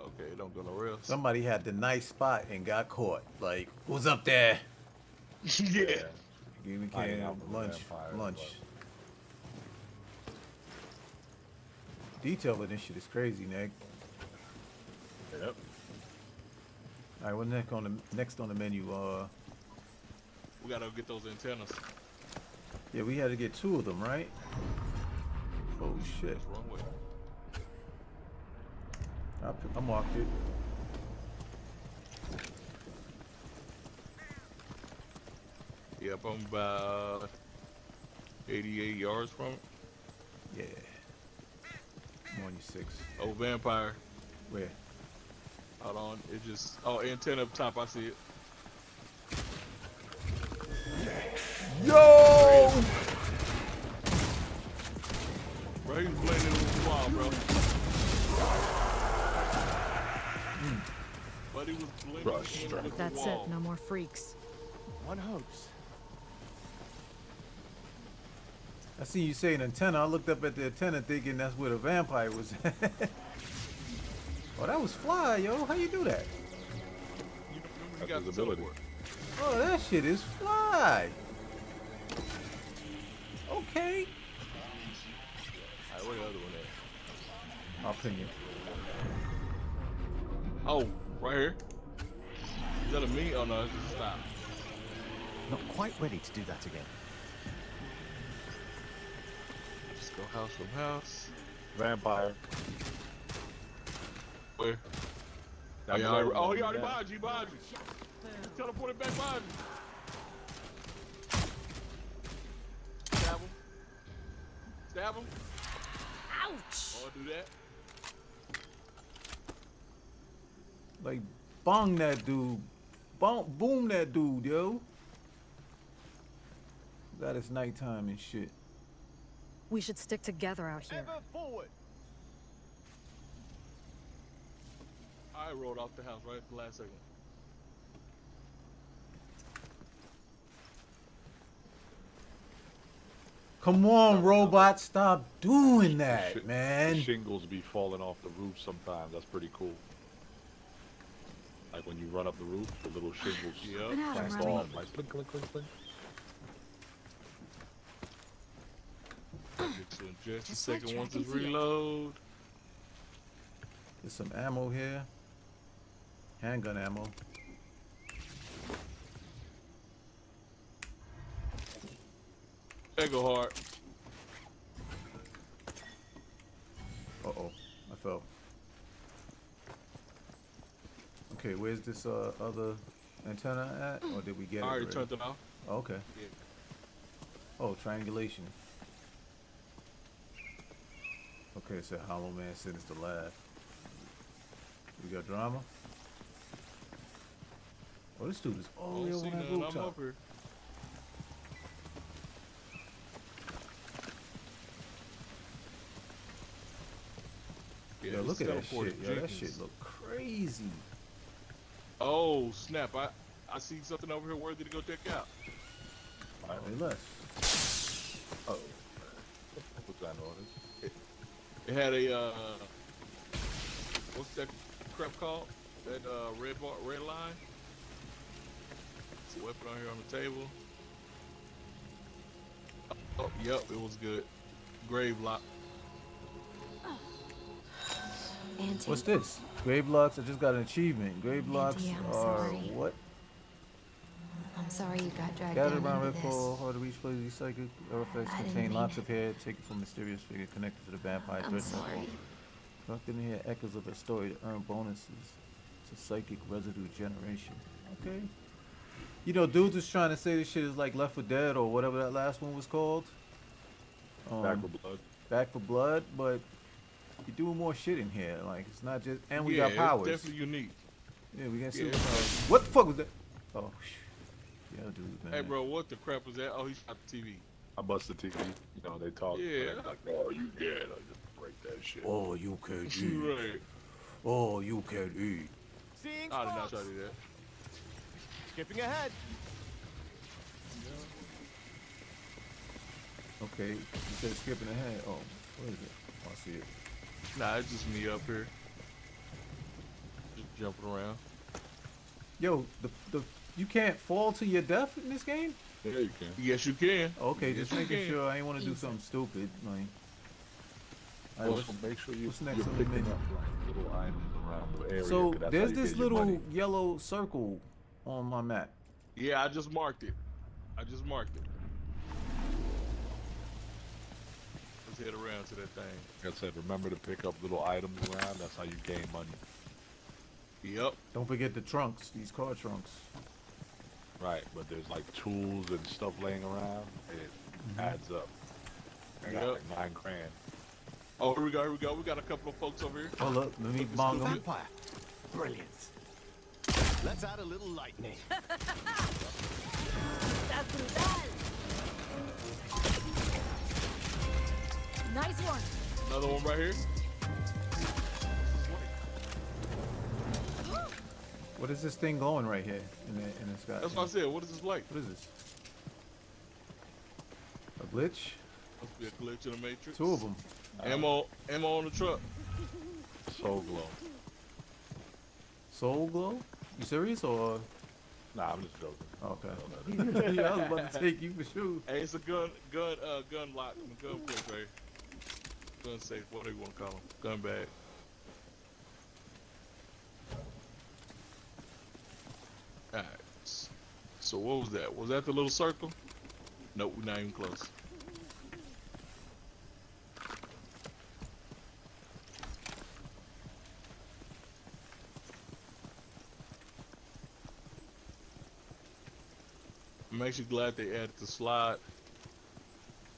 Okay, don't go nowhere else. Somebody had the nice spot and got caught. Like, who's up there? yeah. Give me Hiding can out lunch. Lunch. Detail of this shit is crazy, Nick. Yep. All right, what's next on the next on the menu? Uh, We gotta get those antennas. yeah, we had to get two of them, right? Oh shit! Wrong way. I, p- I marked it. Yep, I'm about 88 yards from it. Yeah. I'm on you six. Oh, vampire. Where? Hold on. It just. Oh, antenna up top. I see it. Yo! Bro, he's blending with the wall, bro. But he was blending Rush with the That's it. No more freaks. One hopes. I see you say an antenna. I looked up at the antenna thinking that's where the vampire was at. oh, that was fly, yo. How you do that? You, you That's got his the ability. Oh, that shit is fly. Okay. Alright, where the other one at? I'll ping you. Oh, right here. Is that a me? Oh no, it's just a stop. Not quite ready to do that again. Let's go house from house. Vampire. Where? Oh, yeah, below, oh, he already below. behind you, behind you. He teleported back behind you. Stab him. Stab him. Ouch! Oh, do that. Like, bong that dude. Bong, boom that dude, yo. That is nighttime and shit. We should stick together out here. forward. I rolled off the house right at the last second. Come on, robot, stop doing that, the man. shingles be falling off the roof sometimes. That's pretty cool. Like when you run up the roof, the little shingles Yep. Been blast off. Like clink, clink, clink, clink. Just a second once track it's and field. reload. There's some ammo here. Handgun ammo. There go hard. Uh oh, I fell. Okay, where's this uh, other antenna at? Or did we get I it? already already? turned it off. Oh, okay. Yeah. Oh, triangulation. Okay, so Hollow Man sends the laugh. We got drama. Oh, this dude is all the way over that. I'm rooftop. up here. Yeah, Yo, look at that shit. Yo, that shit look crazy. Oh snap! I I see something over here worthy to go check out. Say less. Oh, What's that noise? It had a uh, what's that crap called? That uh, red bar, red line. It's a weapon on here on the table. Oh, oh yep, it was good. Grave lock. Auntie. what's this? Grave locks. I just got an achievement. Grave locks Auntie, I'm are sorry. what? I'm sorry you got dragged Gathered down around into Red this. Hard to reach places, these psychic artifacts I didn't contain mean locks it. of hair taken from mysterious figure connected to the vampire I'm dreadnought sorry. vault. In here echoes of her story to earn bonuses to psychic residue generation. Okay. You know, dudes was trying to say this shit is like Left 4 Dead or whatever that last one was called. Um, Back 4 Blood. Back 4 Blood, but you're doing more shit in here. Like it's not just, and we yeah, got powers. It's definitely unique. Yeah, we got Yeah. superpowers. What the fuck was that? Oh, yeah, dude, man. Hey, bro, what the crap was that? Oh, he shot the TV. I bust the TV. You know, they talk. Yeah. Like, oh, you dead. I just break that shit. Oh, you can right. Oh, you can eat. Seeing I did not spots. try to do that. Skipping ahead. Okay, you said skipping ahead. Oh, what is it? Oh, I see it. Nah, it's just me up here. Just jumping around. Yo, the the you can't fall to your death in this game. Yeah, you can. Yes, you can. Okay, Yes, just making can. sure I ain't want to do something stupid. Like, Alright, Also, what's- make sure you, what's next you're on the picking menu? up like little items around the area. so 'cause that's how there's this little yellow circle on my map. Yeah, I just marked it. I just marked it. Let's head around to that thing. Like I said, remember to pick up little items around. That's how you gain money. Yep. Don't forget the trunks. These car trunks. Right, but there's like tools and stuff laying around. It Mm-hmm. adds up. I got Yep. like nine grand. Oh, here we go. Here we go. We got a couple of folks over here. Hold up, let me Look, this bong cool. them. Vampire. Brilliant. Let's add a little lightning. Nice one. Another one right here. What is this thing glowing right here in the in the sky? That's what I said. What is this like? What is this? A glitch? Must be a glitch in the matrix. Two of them. Ammo, ammo on the truck. Soul glow. Soul glow? You serious or? Nah, I'm just joking. Okay. yeah, I was about to take you for sure. Hey, it's a gun, gun, uh, gun lock, gun place right here. Gun safe, whatever you want to call them. Gun bag. Alright. So what was that? Was that the little circle? Nope, we're not even close. I'm actually glad they added the slide.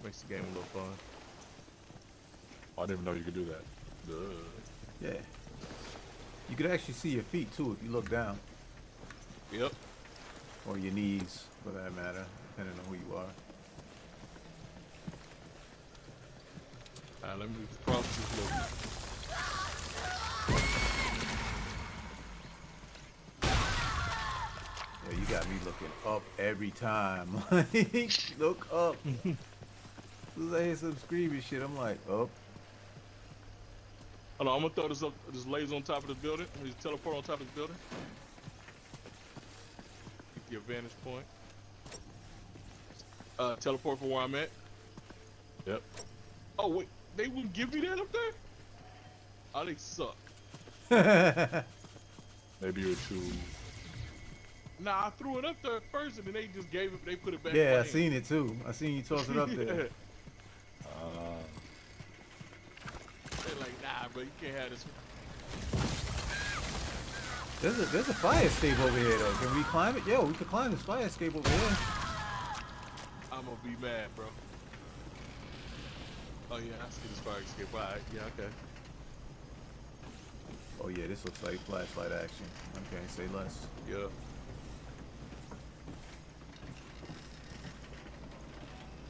Makes the game a little fun. Oh, I didn't even know you could do that. Duh. Yeah. You could actually see your feet too if you look down. Yep. Or your knees, for that matter, depending on who you are. Alright, let me cross this little. Got me looking up every time. Like, look up. as soon as I hear some screaming shit, I'm like, oh. Hold on, I'm gonna throw this up, this laser on top of this building. Let me just teleport on top of this building. Get your vantage point. Uh, teleport from where I'm at. Yep. Oh wait, they wouldn't give me that up there? Oh, they suck. Maybe you're too. Nah, I threw it up there first, and then they just gave it. They put it back. Yeah, I seen it too. I seen you toss it up there. Uh, They're like, nah, bro, you can't have this. There's a there's a fire escape over here though. Can we climb it? Yo, we can climb this fire escape over here. I'm gonna be mad, bro. Oh yeah, I see this fire escape. Alright, yeah, okay. Oh yeah, this looks like flashlight action. Okay, say less. Yeah.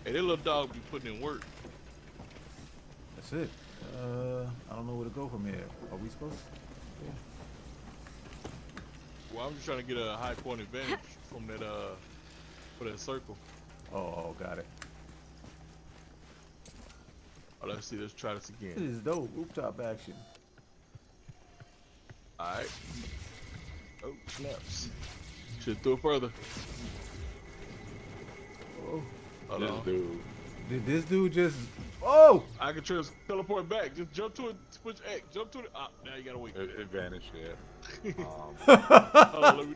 Hey, that little dog be putting in work. That's it. Uh, I don't know where to go from here. Are we supposed? to? Yeah. Well, I'm just trying to get a high point advantage from that uh, for that circle. Oh, oh, got it. Oh, let's see. Let's try this again. This is dope. Rooftop action. All right. Oh, snaps. Should throw it further. Oh, Hold this on. dude. did this dude just? Oh! I can just teleport back. Just jump to it. Push X. Jump to it. Ah, now you gotta wait. It, it vanished. Yeah. Um, Hold let me.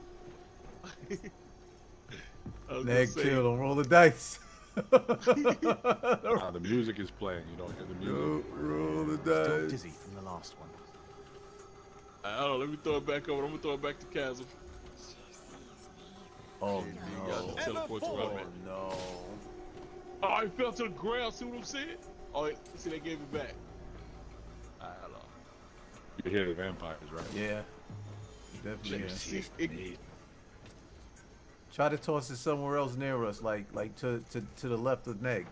I was gonna Neg, say, chill. Don't roll the dice. nah, the music is playing. You don't hear the music. Don't roll the dice. Still dice. dizzy from the last one. I don't know. Let me throw it back over. I'm gonna throw it back to Chasm. Oh You got no! to teleport to where I'm Oh no! Oh, I fell to the ground. See what I'm saying? Oh, see, they gave it back. Alright, hold on. You hear the vampires, right? Yeah, definitely. Yeah. see. It, Try to toss it somewhere else near us, like like to to, to the left of Neg.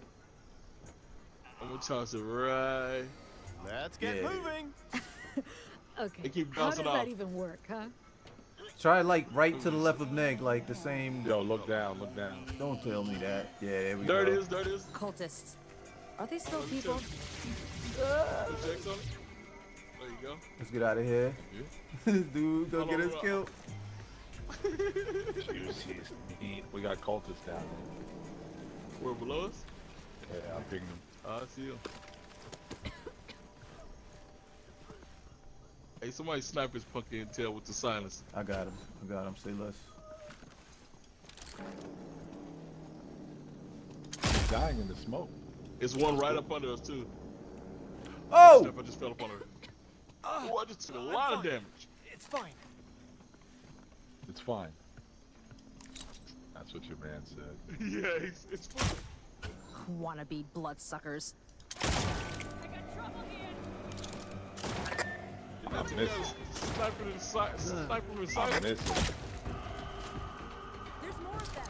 I'm gonna toss it right. Let's get Yeah. moving. Okay. They keep How does bouncing that even work, huh? Try like right to the left of Neg, like the same. Yo, look down. Look down. Don't tell me that. Yeah, there we There it go. is. There it is. Cultists. Are they still Let me people? tell you. Put checks on it. There you go. Let's get out of here. Dude, don't Hold get us killed. Juiciest meat. We got cultists down there. We're below us. Yeah, I'm picking them. I see him. Hey, somebody snipe his punky and tail with the silence. I got him. I got him. Say less. He's dying in the smoke. It's one right up under us too. Oh! Snap, I just fell up on her. Oh, I just took a lot of damage. It's fine. It's fine. That's what your man said. yeah, it's, it's fine. Wannabe bloodsuckers. I'm missing. Sniper in the side, sniper in the I'm missing. There's more of them.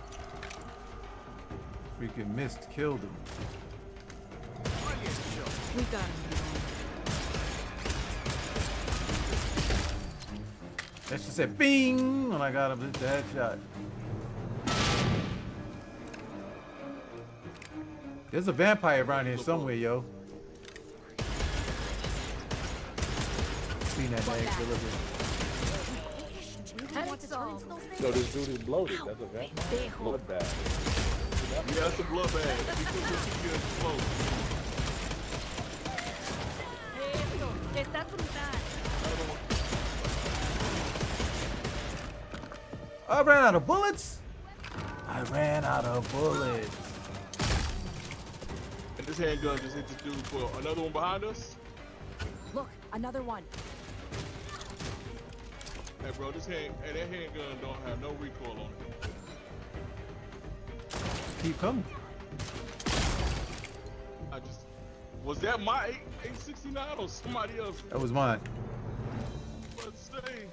Freaking missed, killed him. We got him. That shit said bing when I got him. Hit the headshot. There's a vampire around here somewhere, yo. Seen that egg delivery. Yo, this dude is bloated. That's a vampire. Blood bag. Yeah, that's a blood bag. He put this in here to smoke. Eso, está brutal. I ran out of bullets. I ran out of bullets. And this handgun just hit this dude for another one behind us. Look, another one. Hey, bro, this hand, hey, that handgun don't have no recoil on it. Keep coming. I just was that my 8, 869 or somebody else? That was mine. Let's say.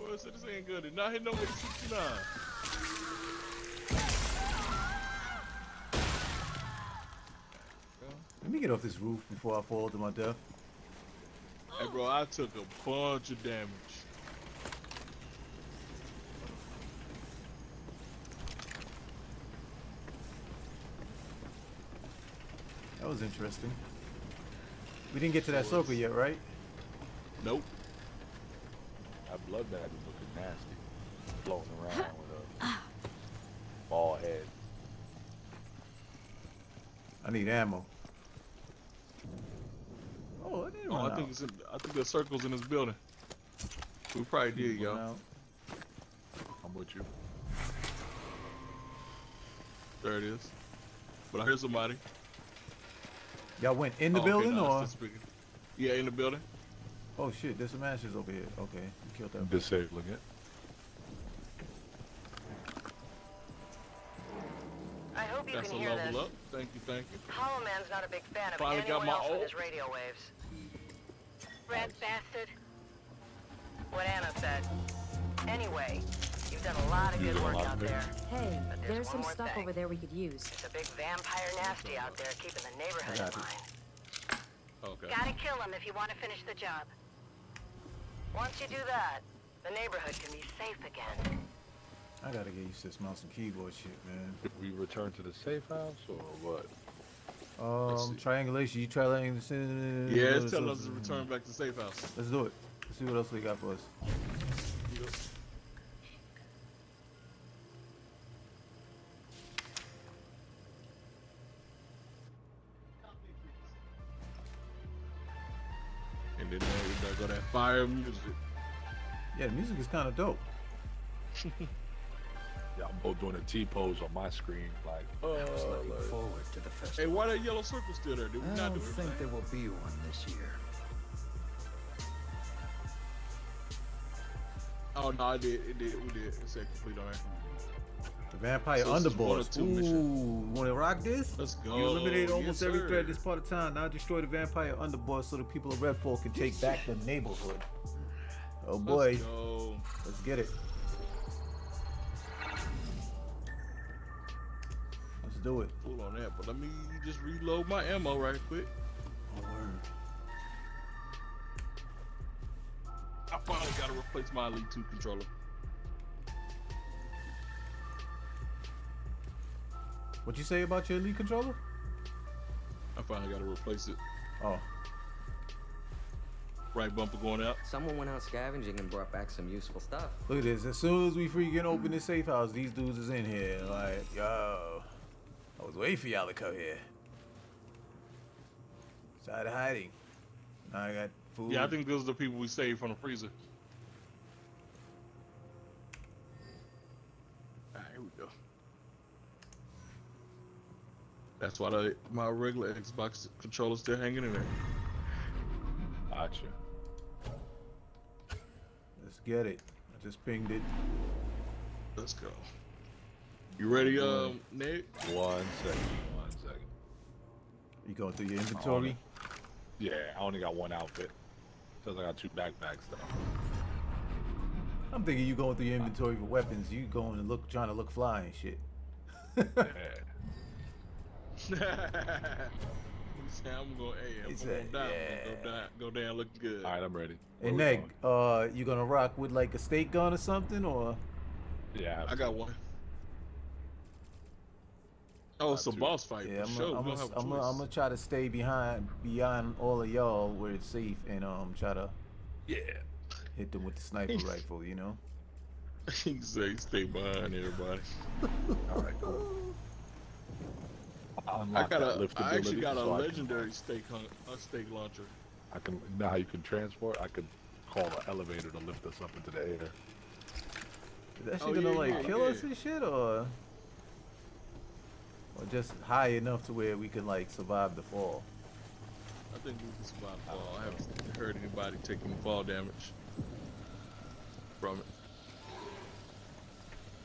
Well, so this ain't good. Did not hit no 869. Let me get off this roof before I fall to my death. Hey, bro, I took a bunch of damage. That was interesting. We didn't get to that circle yet, right? Nope. That blood bag is looking nasty. Floating around with a baldhead. I need ammo. Oh, I didn't Oh, run I think out. it's in, I think there's circles in this building. We probably did, y'all. I'm with you. There it is. But I hear somebody. Y'all went in the Oh, okay, building no, or? it's just speaking. Yeah, in the building. Oh shit, there's some ashes over here. Okay, you killed that. Disabling it. I hope you That's a can hear level this. up. Thank you, thank you. Hollow Man's not a big fan of Finally got anyone my else with his radio waves. Rat bastard. What Anna said. Anyway, you've done a lot of You good work out good. there. Hey, But there's there's some stuff thing. over there we could use. It's a big vampire nasty out there keeping the neighborhood got in it. line. Okay. Gotta kill him if you want to finish the job. Once you do that, the neighborhood can be safe again. I gotta get used to this mouse and keyboard shit, man. We return to the safe house or what? Um, triangulation. You triangulation. Yeah, it's telling us to return back to safe house. Let's do it. Let's see what else we got for us. Fire music. Yeah, the music is kind of dope. Yeah, I'm both doing a T pose on my screen, like, uh, I was looking like- forward to the festival. Hey, festival. why that yellow circle still there? Did we I not don't do think anything? there will be one this year. Oh no, I did. It did. We did. It said complete on that. The Vampire So Underboss. two Ooh, wanna rock this? Let's go. You eliminate almost Yes, every sir. threat at this part of town. Now destroy the Vampire Underboss so the people of Redfall can take back the neighborhood. Oh boy, Let's go. let's get it. Let's do it. Full on that, but let me just reload my ammo right quick. Oh, word. I finally got to replace my Elite 2 controller. What you say about your Elite controller? I finally got to replace it. Oh, Right bumper going out. Someone went out scavenging and brought back some useful stuff. look at this. As soon as we freaking open this safe house, these dudes is in here. Like, yo, I was waiting for y'all to come here. Side of hiding. Now I got food. Yeah, I think those are the people we saved from the freezer. Alright, here we go. That's why the, my regular Xbox controller's still hanging in there. Gotcha. Let's get it. I just pinged it. Let's go. You ready, um, Nate? One second. One second. You going through your inventory? Yeah, I only got one outfit. Says I got two backpacks though. I'm thinking you going through your inventory for weapons. You going to look, trying to look fly and shit. Yeah. He said, I'm going, hey, I'm He going said, down. yeah. Go down. Go down looking good. All right, I'm ready. Where Hey we Neg, going? uh, you gonna rock with like a state gun or something, or Yeah, I got one. Oh, it's a boss fight. Yeah, for I'm gonna we don't have a I'm choice. gonna try to stay behind beyond all of y'all where it's safe and um try to yeah hit them with the sniper rifle. You know. he say stay behind everybody. All right, cool. I, I got that a. lift I actually got a so I can- legendary stake hunt, a stake launcher. I can now you can transport. I could call an elevator to lift us up into the air. Is that shit Oh, gonna yeah, like yeah, kill yeah. us and shit, or or just high enough to where we can like survive the fall? I think we can survive the fall. I haven't heard anybody taking fall damage from it.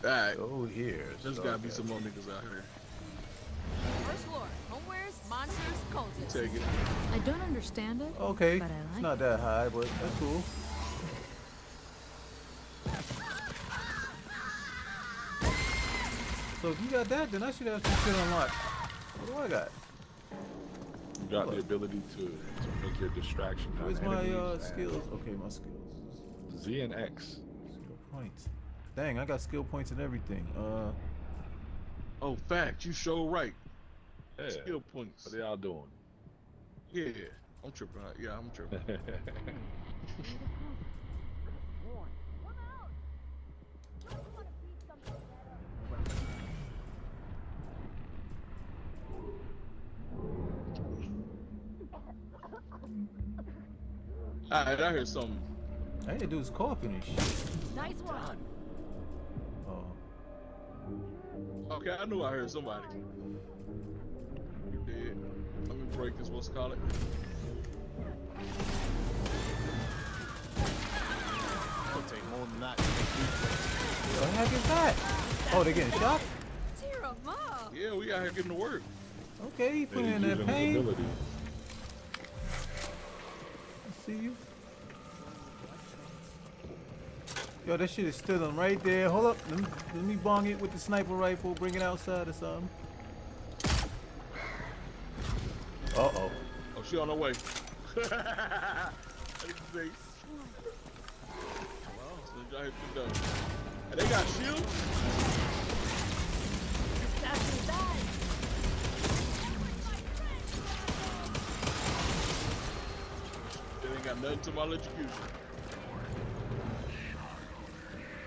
Alright. Oh, here. There's gotta be some more niggas out here. First floor, homewares, monsters, cultists. Take it. I don't understand it. Okay, But I it's not that high, but that's cool. So if you got that, then I should have some shit unlocked. What do I got? You got the ability to, to make your distraction. on Where's my uh, skills? Okay, my skills. Z and X. Skill points. Dang, I got skill points and everything. Uh, Oh, fact. You show right. Yeah. Skill points. What are y'all doing? Yeah. I'm tripping. out. Yeah, I'm tripping. Alright, I heard something. I hear dudes coughing and shit. Nice one. Oh, Okay, I knew I heard somebody. You did. Let me break this. What's it called it? It'll take more than that. what the heck is that? Oh, they're getting shot? Tear 'em up. Yeah, we out here getting to work. Okay, he putting in that using pain. ability. I see you. Yo, that shit is still on right there. Hold up. Let me, let me bong it with the sniper rifle. Bring it outside or something. Uh-oh. Oh, she on her way. Let's see. Well, so y'all hit the door. And they got shields? They ain't got nothing to my electrocution.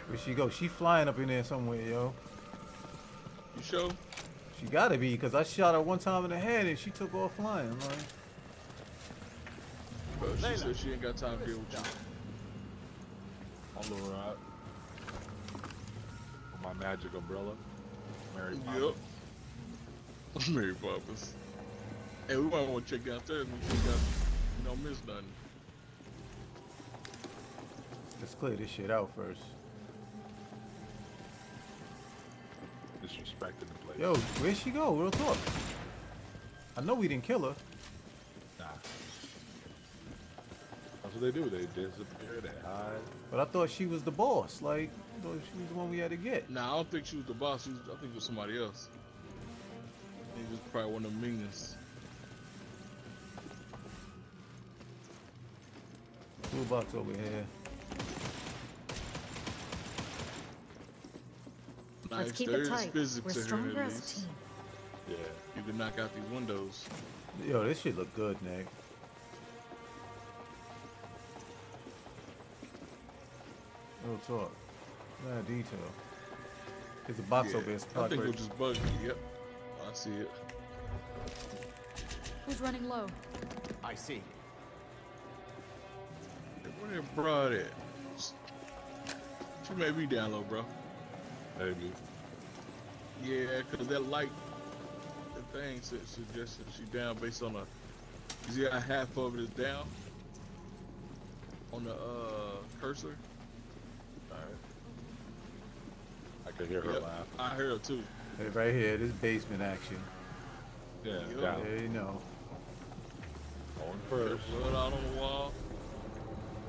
Where she go? She flying up in there somewhere, yo. You sure? She gotta be, because I shot her one time in the head and she took off flying. I'm like, Bro, she said she ain't got time to deal with you. I'll lure her out. With my magic umbrella. Mary Yep. Poppins. Mary Poppins. Hey, we might want to check downstairs and we got, you know, miss nothing. let's clear this shit out first. Disrespecting the place. Yo, where'd she go? Real talk. I know we didn't kill her. Nah. That's what they do. They disappear. They hide. But I thought she was the boss. Like, I thought she was the one we had to get. Nah, I don't think she was the boss. She was, I think it was somebody else. He was probably one of the minions. Toolbox over here. Let's Nice. keep There it is tight. physics We're stronger at as a team. Yeah. You can knock out these windows. Yo, this shit look good, Nick. Real talk. Nah, detail. There's a box Yeah, over there. I Stock think right- it'll just bug you. Yep. I see it. Who's running low? I see. Hey, Where that broad at? She may be down low, bro. Maybe. Yeah, because that light, the thing su- suggests that she down based on a. You see how half of it is down? On the uh, cursor? Alright. I could hear her Yep, laugh. I heard her too. Hey, right here, this basement action. Yeah, Yo. down. Yeah, you know. On first. Blood out on the wall.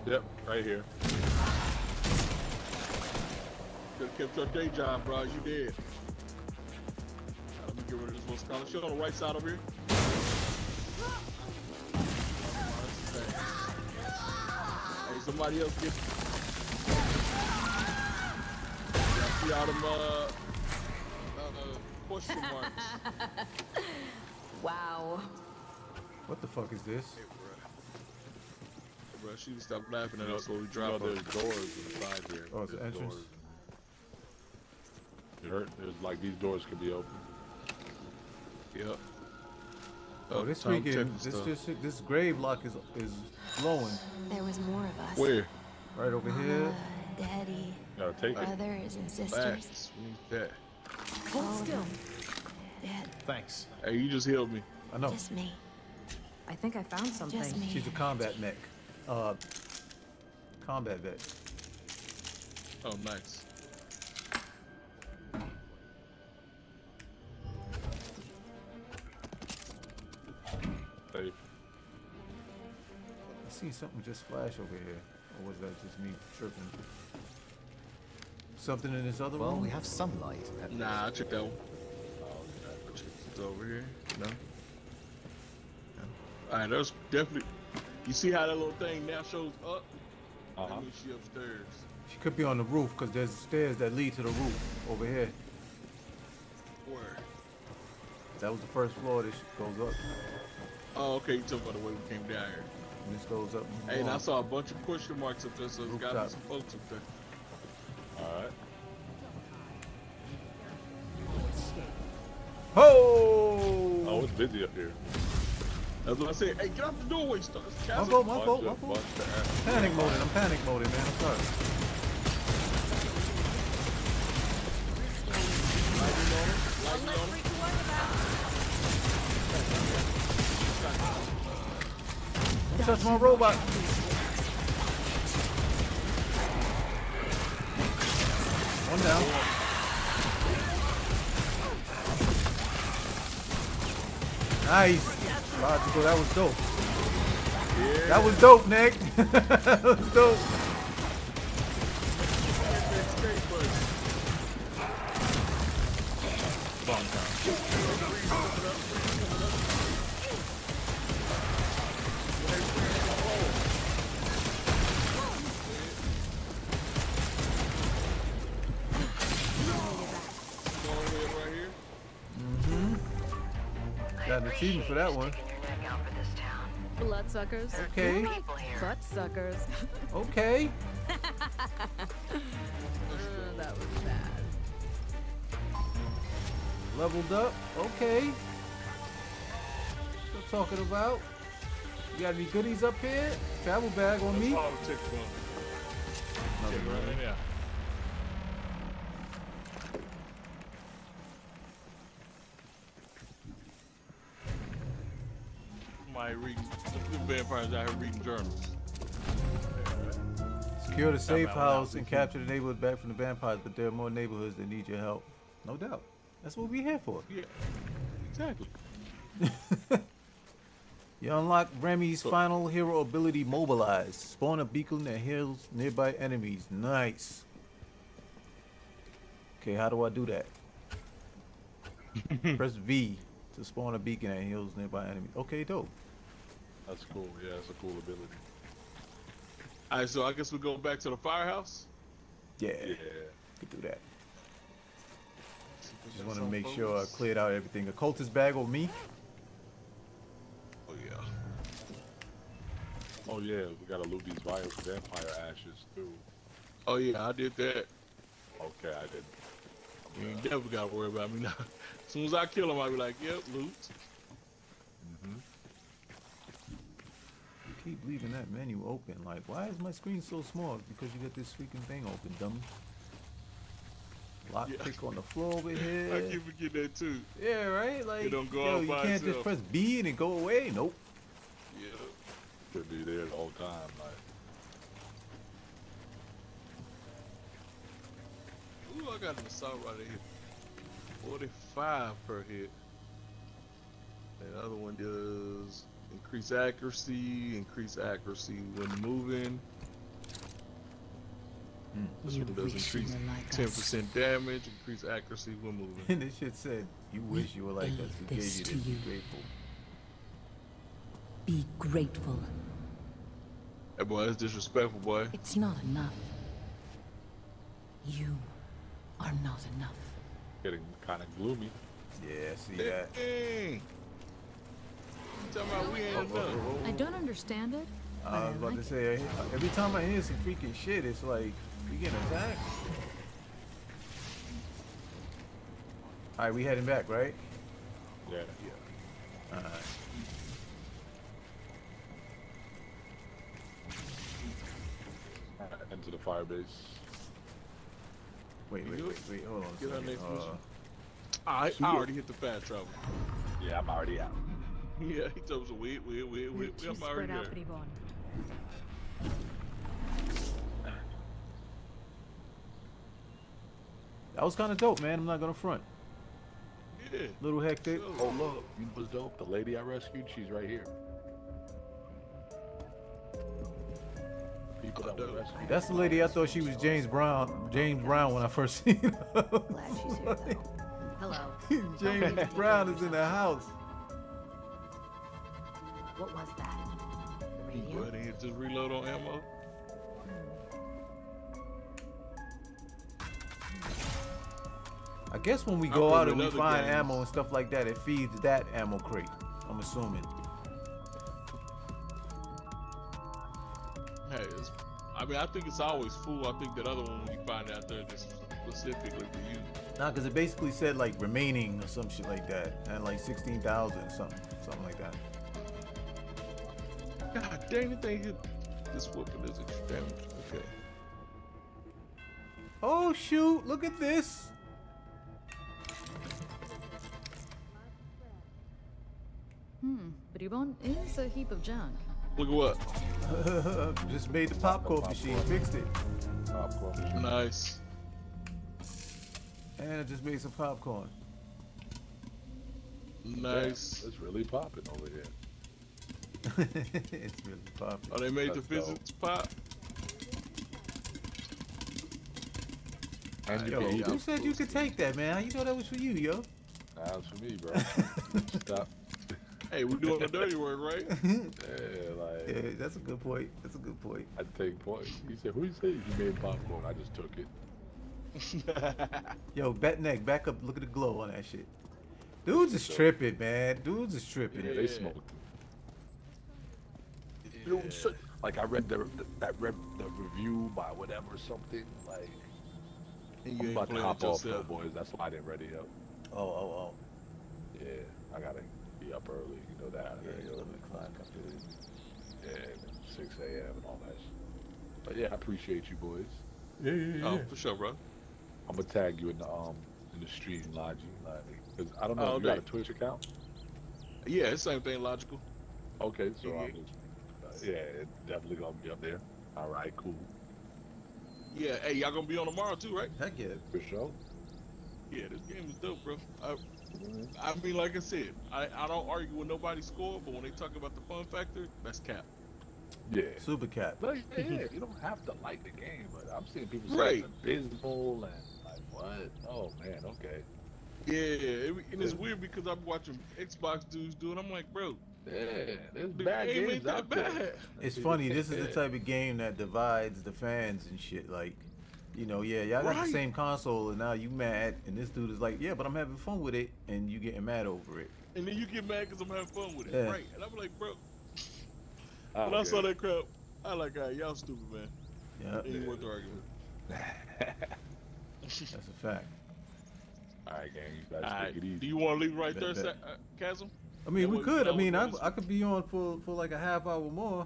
Yep, right here. Could have kept your day job, bro. You did. Let me get rid of this one scholar. She on the right side over here. Hey, somebody else get. Y'all see all them uh, uh, question marks. wow. What the fuck is this? Bro, she just stopped laughing at us when we you know there's doors inside here. Oh, it's an entrance. doors. You heard? There's like these doors could be open. Yep. Oh, this time freaking this stuff. this this grave lock is is blowing. There was more of us. Where? right over Mama, here. Daddy, Gotta take it. brothers and sisters. Facts. We need that. Hold still. Dad, Thanks. Hey, you just healed me. I know. just me. I think I found something. Just me. She's a combat mech. Uh, combat vet. Oh, nice. Seen something just flash over here, or was that just me tripping? Something in this other Well, room? we have sunlight. at least. Nah, I checked that one. It's over here. No. All right, there's definitely. You see how that little thing now shows up? Uh-huh. That means she upstairs. She could be on the roof because there's stairs that lead to the roof over here. Where? That was the first floor. This goes up, Oh, okay. You talking about the way we came down here. And this goes up. Hey, and I saw a bunch of question marks up there, so there's got be some folks up there. All right. Ho! Oh, it's busy up here. That's what I said. Hey, get out the doorway, start. My fault, my fault, my fault. bunch of ass- Panic mode, I'm panic mode, man. I'm sorry. Touch my robot. One down. Nice. Logical. That was dope. That was dope, Nick. that was dope. Got an achievement for that one. Bloodsuckers. Okay. Butt suckers. Okay. Uh, that was bad. Leveled up. Okay. What talking about? You got any goodies up here? Travel bag on me. Politics, bro. Nothing, right man. in there. Somebody reading, the vampires out here reading journals. Secure the safe house and capture the neighborhood back from the vampires, but there are more neighborhoods that need your help. No doubt. That's what we're here for. Yeah, exactly. You unlock Remy's final hero ability, Mobilize. Spawn a beacon that heals nearby enemies. Nice. Okay, how do I do that? Press V to spawn a beacon that heals nearby enemies. Okay, dope. That's cool. Yeah, that's a cool ability. All right, so I guess we go back to the firehouse. Yeah, Yeah. could do that. Just want to make sure I cleared out everything. A cultist bag on me. Oh yeah. Oh yeah, we gotta loot these vi- vampire ashes too. Oh yeah, I did that. Okay, I did. You ain't never got to worry about me now. As soon as I kill him, I'll be like, yep, loot. Mm-hmm. You keep leaving that menu open. Like, why is my screen so small? Because you got this freaking thing open, dummy. Lock Yeah. pick on the floor over here. I keep forgetting that too. Yeah, right? Like, don't go yo, out you by can't just press B and it go away. Nope. Yeah. Should be there the whole time. Like, Ooh, I got an assault right here. 45 per hit. And the other one does increase accuracy, increase accuracy when moving. Hmm, this one does increase 10% damage, increase accuracy when moving. And this shit said, you wish you were like us. We gave this you to this. Be grateful. Be grateful. Hey boy, that's disrespectful, boy. It's not enough. You are not enough. getting kind of gloomy. Yeah, see that. Dang. Talking about we ain't enough. I don't understand it. I was about to say, every time I hear some freaking shit, it's like we getting attacked. All right, we heading back, right? Yeah, yeah. All right. Into the fire base. Wait, wait, wait, wait. Hold on. Get our second. next Uh. I, I already hit the fast travel. Yeah, I'm already out. Yeah, he told us wait, wait, wait, wait. You're I'm too already spread there. out, Bribon. that was kind of dope, man. I'm not gonna front. Yeah. Little hectic. Oh look, you was dope? The lady I rescued, she's right here. That. That's the lady I thought she was James Brown. James Brown when I first seen her. Glad she's here, though. Hello. James Brown is in the house. What was that? The radio? go ahead and just reload on ammo. I guess when we go out and we find games. ammo and stuff like that, it feeds that ammo crate. I'm assuming. Hey, it's, I mean, I think it's always full. I think that other one when you find out there just specifically for you. Nah, because it basically said like remaining or some shit like that, and like 16,000 something, something like that. God dang it, they hit this weapon is extreme. Okay. Oh shoot! Look at this. Hmm, Bribon is a heap of junk. Look at what? Just made the popcorn machine, fixed it, Popcorn machine. Nice. and I just made some popcorn. Nice. It's really popping over here. It's really popping. Oh, they made That's the physics pop. And Yo, can eat who it. said you could take that, man? How you know that was for you, yo? Nah, it's for me, bro. Stop. Hey, we're doing the dirty work, right? Yeah, like Yeah, that's a good point. That's a good point. I take point. He said, "Who you say you made popcorn?" I just took it. Yo, bet neck, back up. Look at the glow on that shit. Dudes is tripping, man. Dudes is tripping. Yeah, they smoked. You know, so- like I read the that read the review by whatever something like. And I'm ain't about to hop off though, boys. That's why I didn't ready up. Oh, oh, oh. Yeah, I gotta be up early. You know that. Yeah, yo. 11 o'clock. I feel it. Yeah, 6 a.m. and all that. shit. But yeah, I appreciate you boys. Yeah, yeah, yeah. Oh, for sure, bro. I'm gonna tag you in the um in the stream, Logi. Like, cause I don't know Oh, if you got a. Twitch account. Yeah, it's same thing, logical. Okay, so Yeah. I'm just, uh, yeah, it definitely gonna be up there. All right, cool, Yeah, hey, y'all gonna be on tomorrow too, right? Heck yeah. for sure. Yeah, this game is dope, bro. I, mm-hmm. I mean, like I said, I, I don't argue with nobody's score, but when they talk about the fun factor, that's cap. Yeah. Super cat. But yeah, you don't have to like the game, but I'm seeing people say Right. it's abysmal and like what? Oh man, okay. Yeah, it, and it's weird because I'm watching Xbox dudes do it. I'm like, bro, Yeah, there's bad game games ain't that out there. It's funny. This is the type of game that divides the fans and shit. Like, you know, yeah, y'all got Right. the same console, and now you mad, and this dude is like, yeah, but I'm having fun with it, and you getting mad over it. And then you get mad because I'm having fun with it, Yeah. right? And I'm like, bro, I when don't I saw that crap, I like, ah, y'all stupid, man. Yeah, Ain't worth the argument. that's a fact. All right, gang, you guys All take it easy. Do you want to leave right Bet, there, bet. Sa- uh, Chasm? I mean, we way could. I mean, I, I could be on for, for like a half hour more.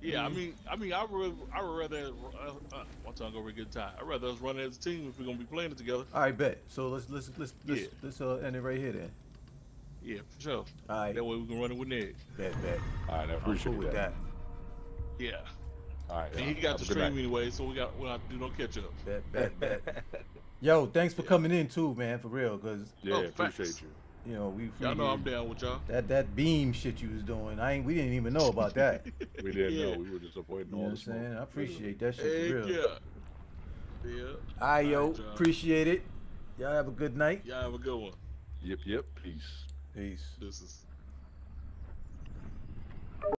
Yeah, I mean, I mean, I would, I would rather, uh, uh, one time go over a good time. I'd rather us run as a team if we're gonna be playing it together. All right, bet. So let's let's let's let's, Yeah. let's uh, end it right here then. Yeah, for sure. All right, That way we can run it with Ned. bet bet. All right, I I'm appreciate cool with that. Yeah, All right, and he got the stream night. anyway, so we got we don't have to do no catch up. Bet bet bet. Yo, thanks for coming in too, man, for real, cause Yeah, Oh, appreciate facts. you. You know we. Y'all know I'm down with y'all. That that beam shit you was doing, I ain't. We didn't even know about that. We didn't Yeah. know. We were just avoiding You all what the I'm smoke. saying? I appreciate that shit Heck for real. yeah. Yeah. All right, yo, Alright, y'all. appreciate it. Y'all have a good night. Y'all have a good one. Yep, yep. Peace. Peace. This is.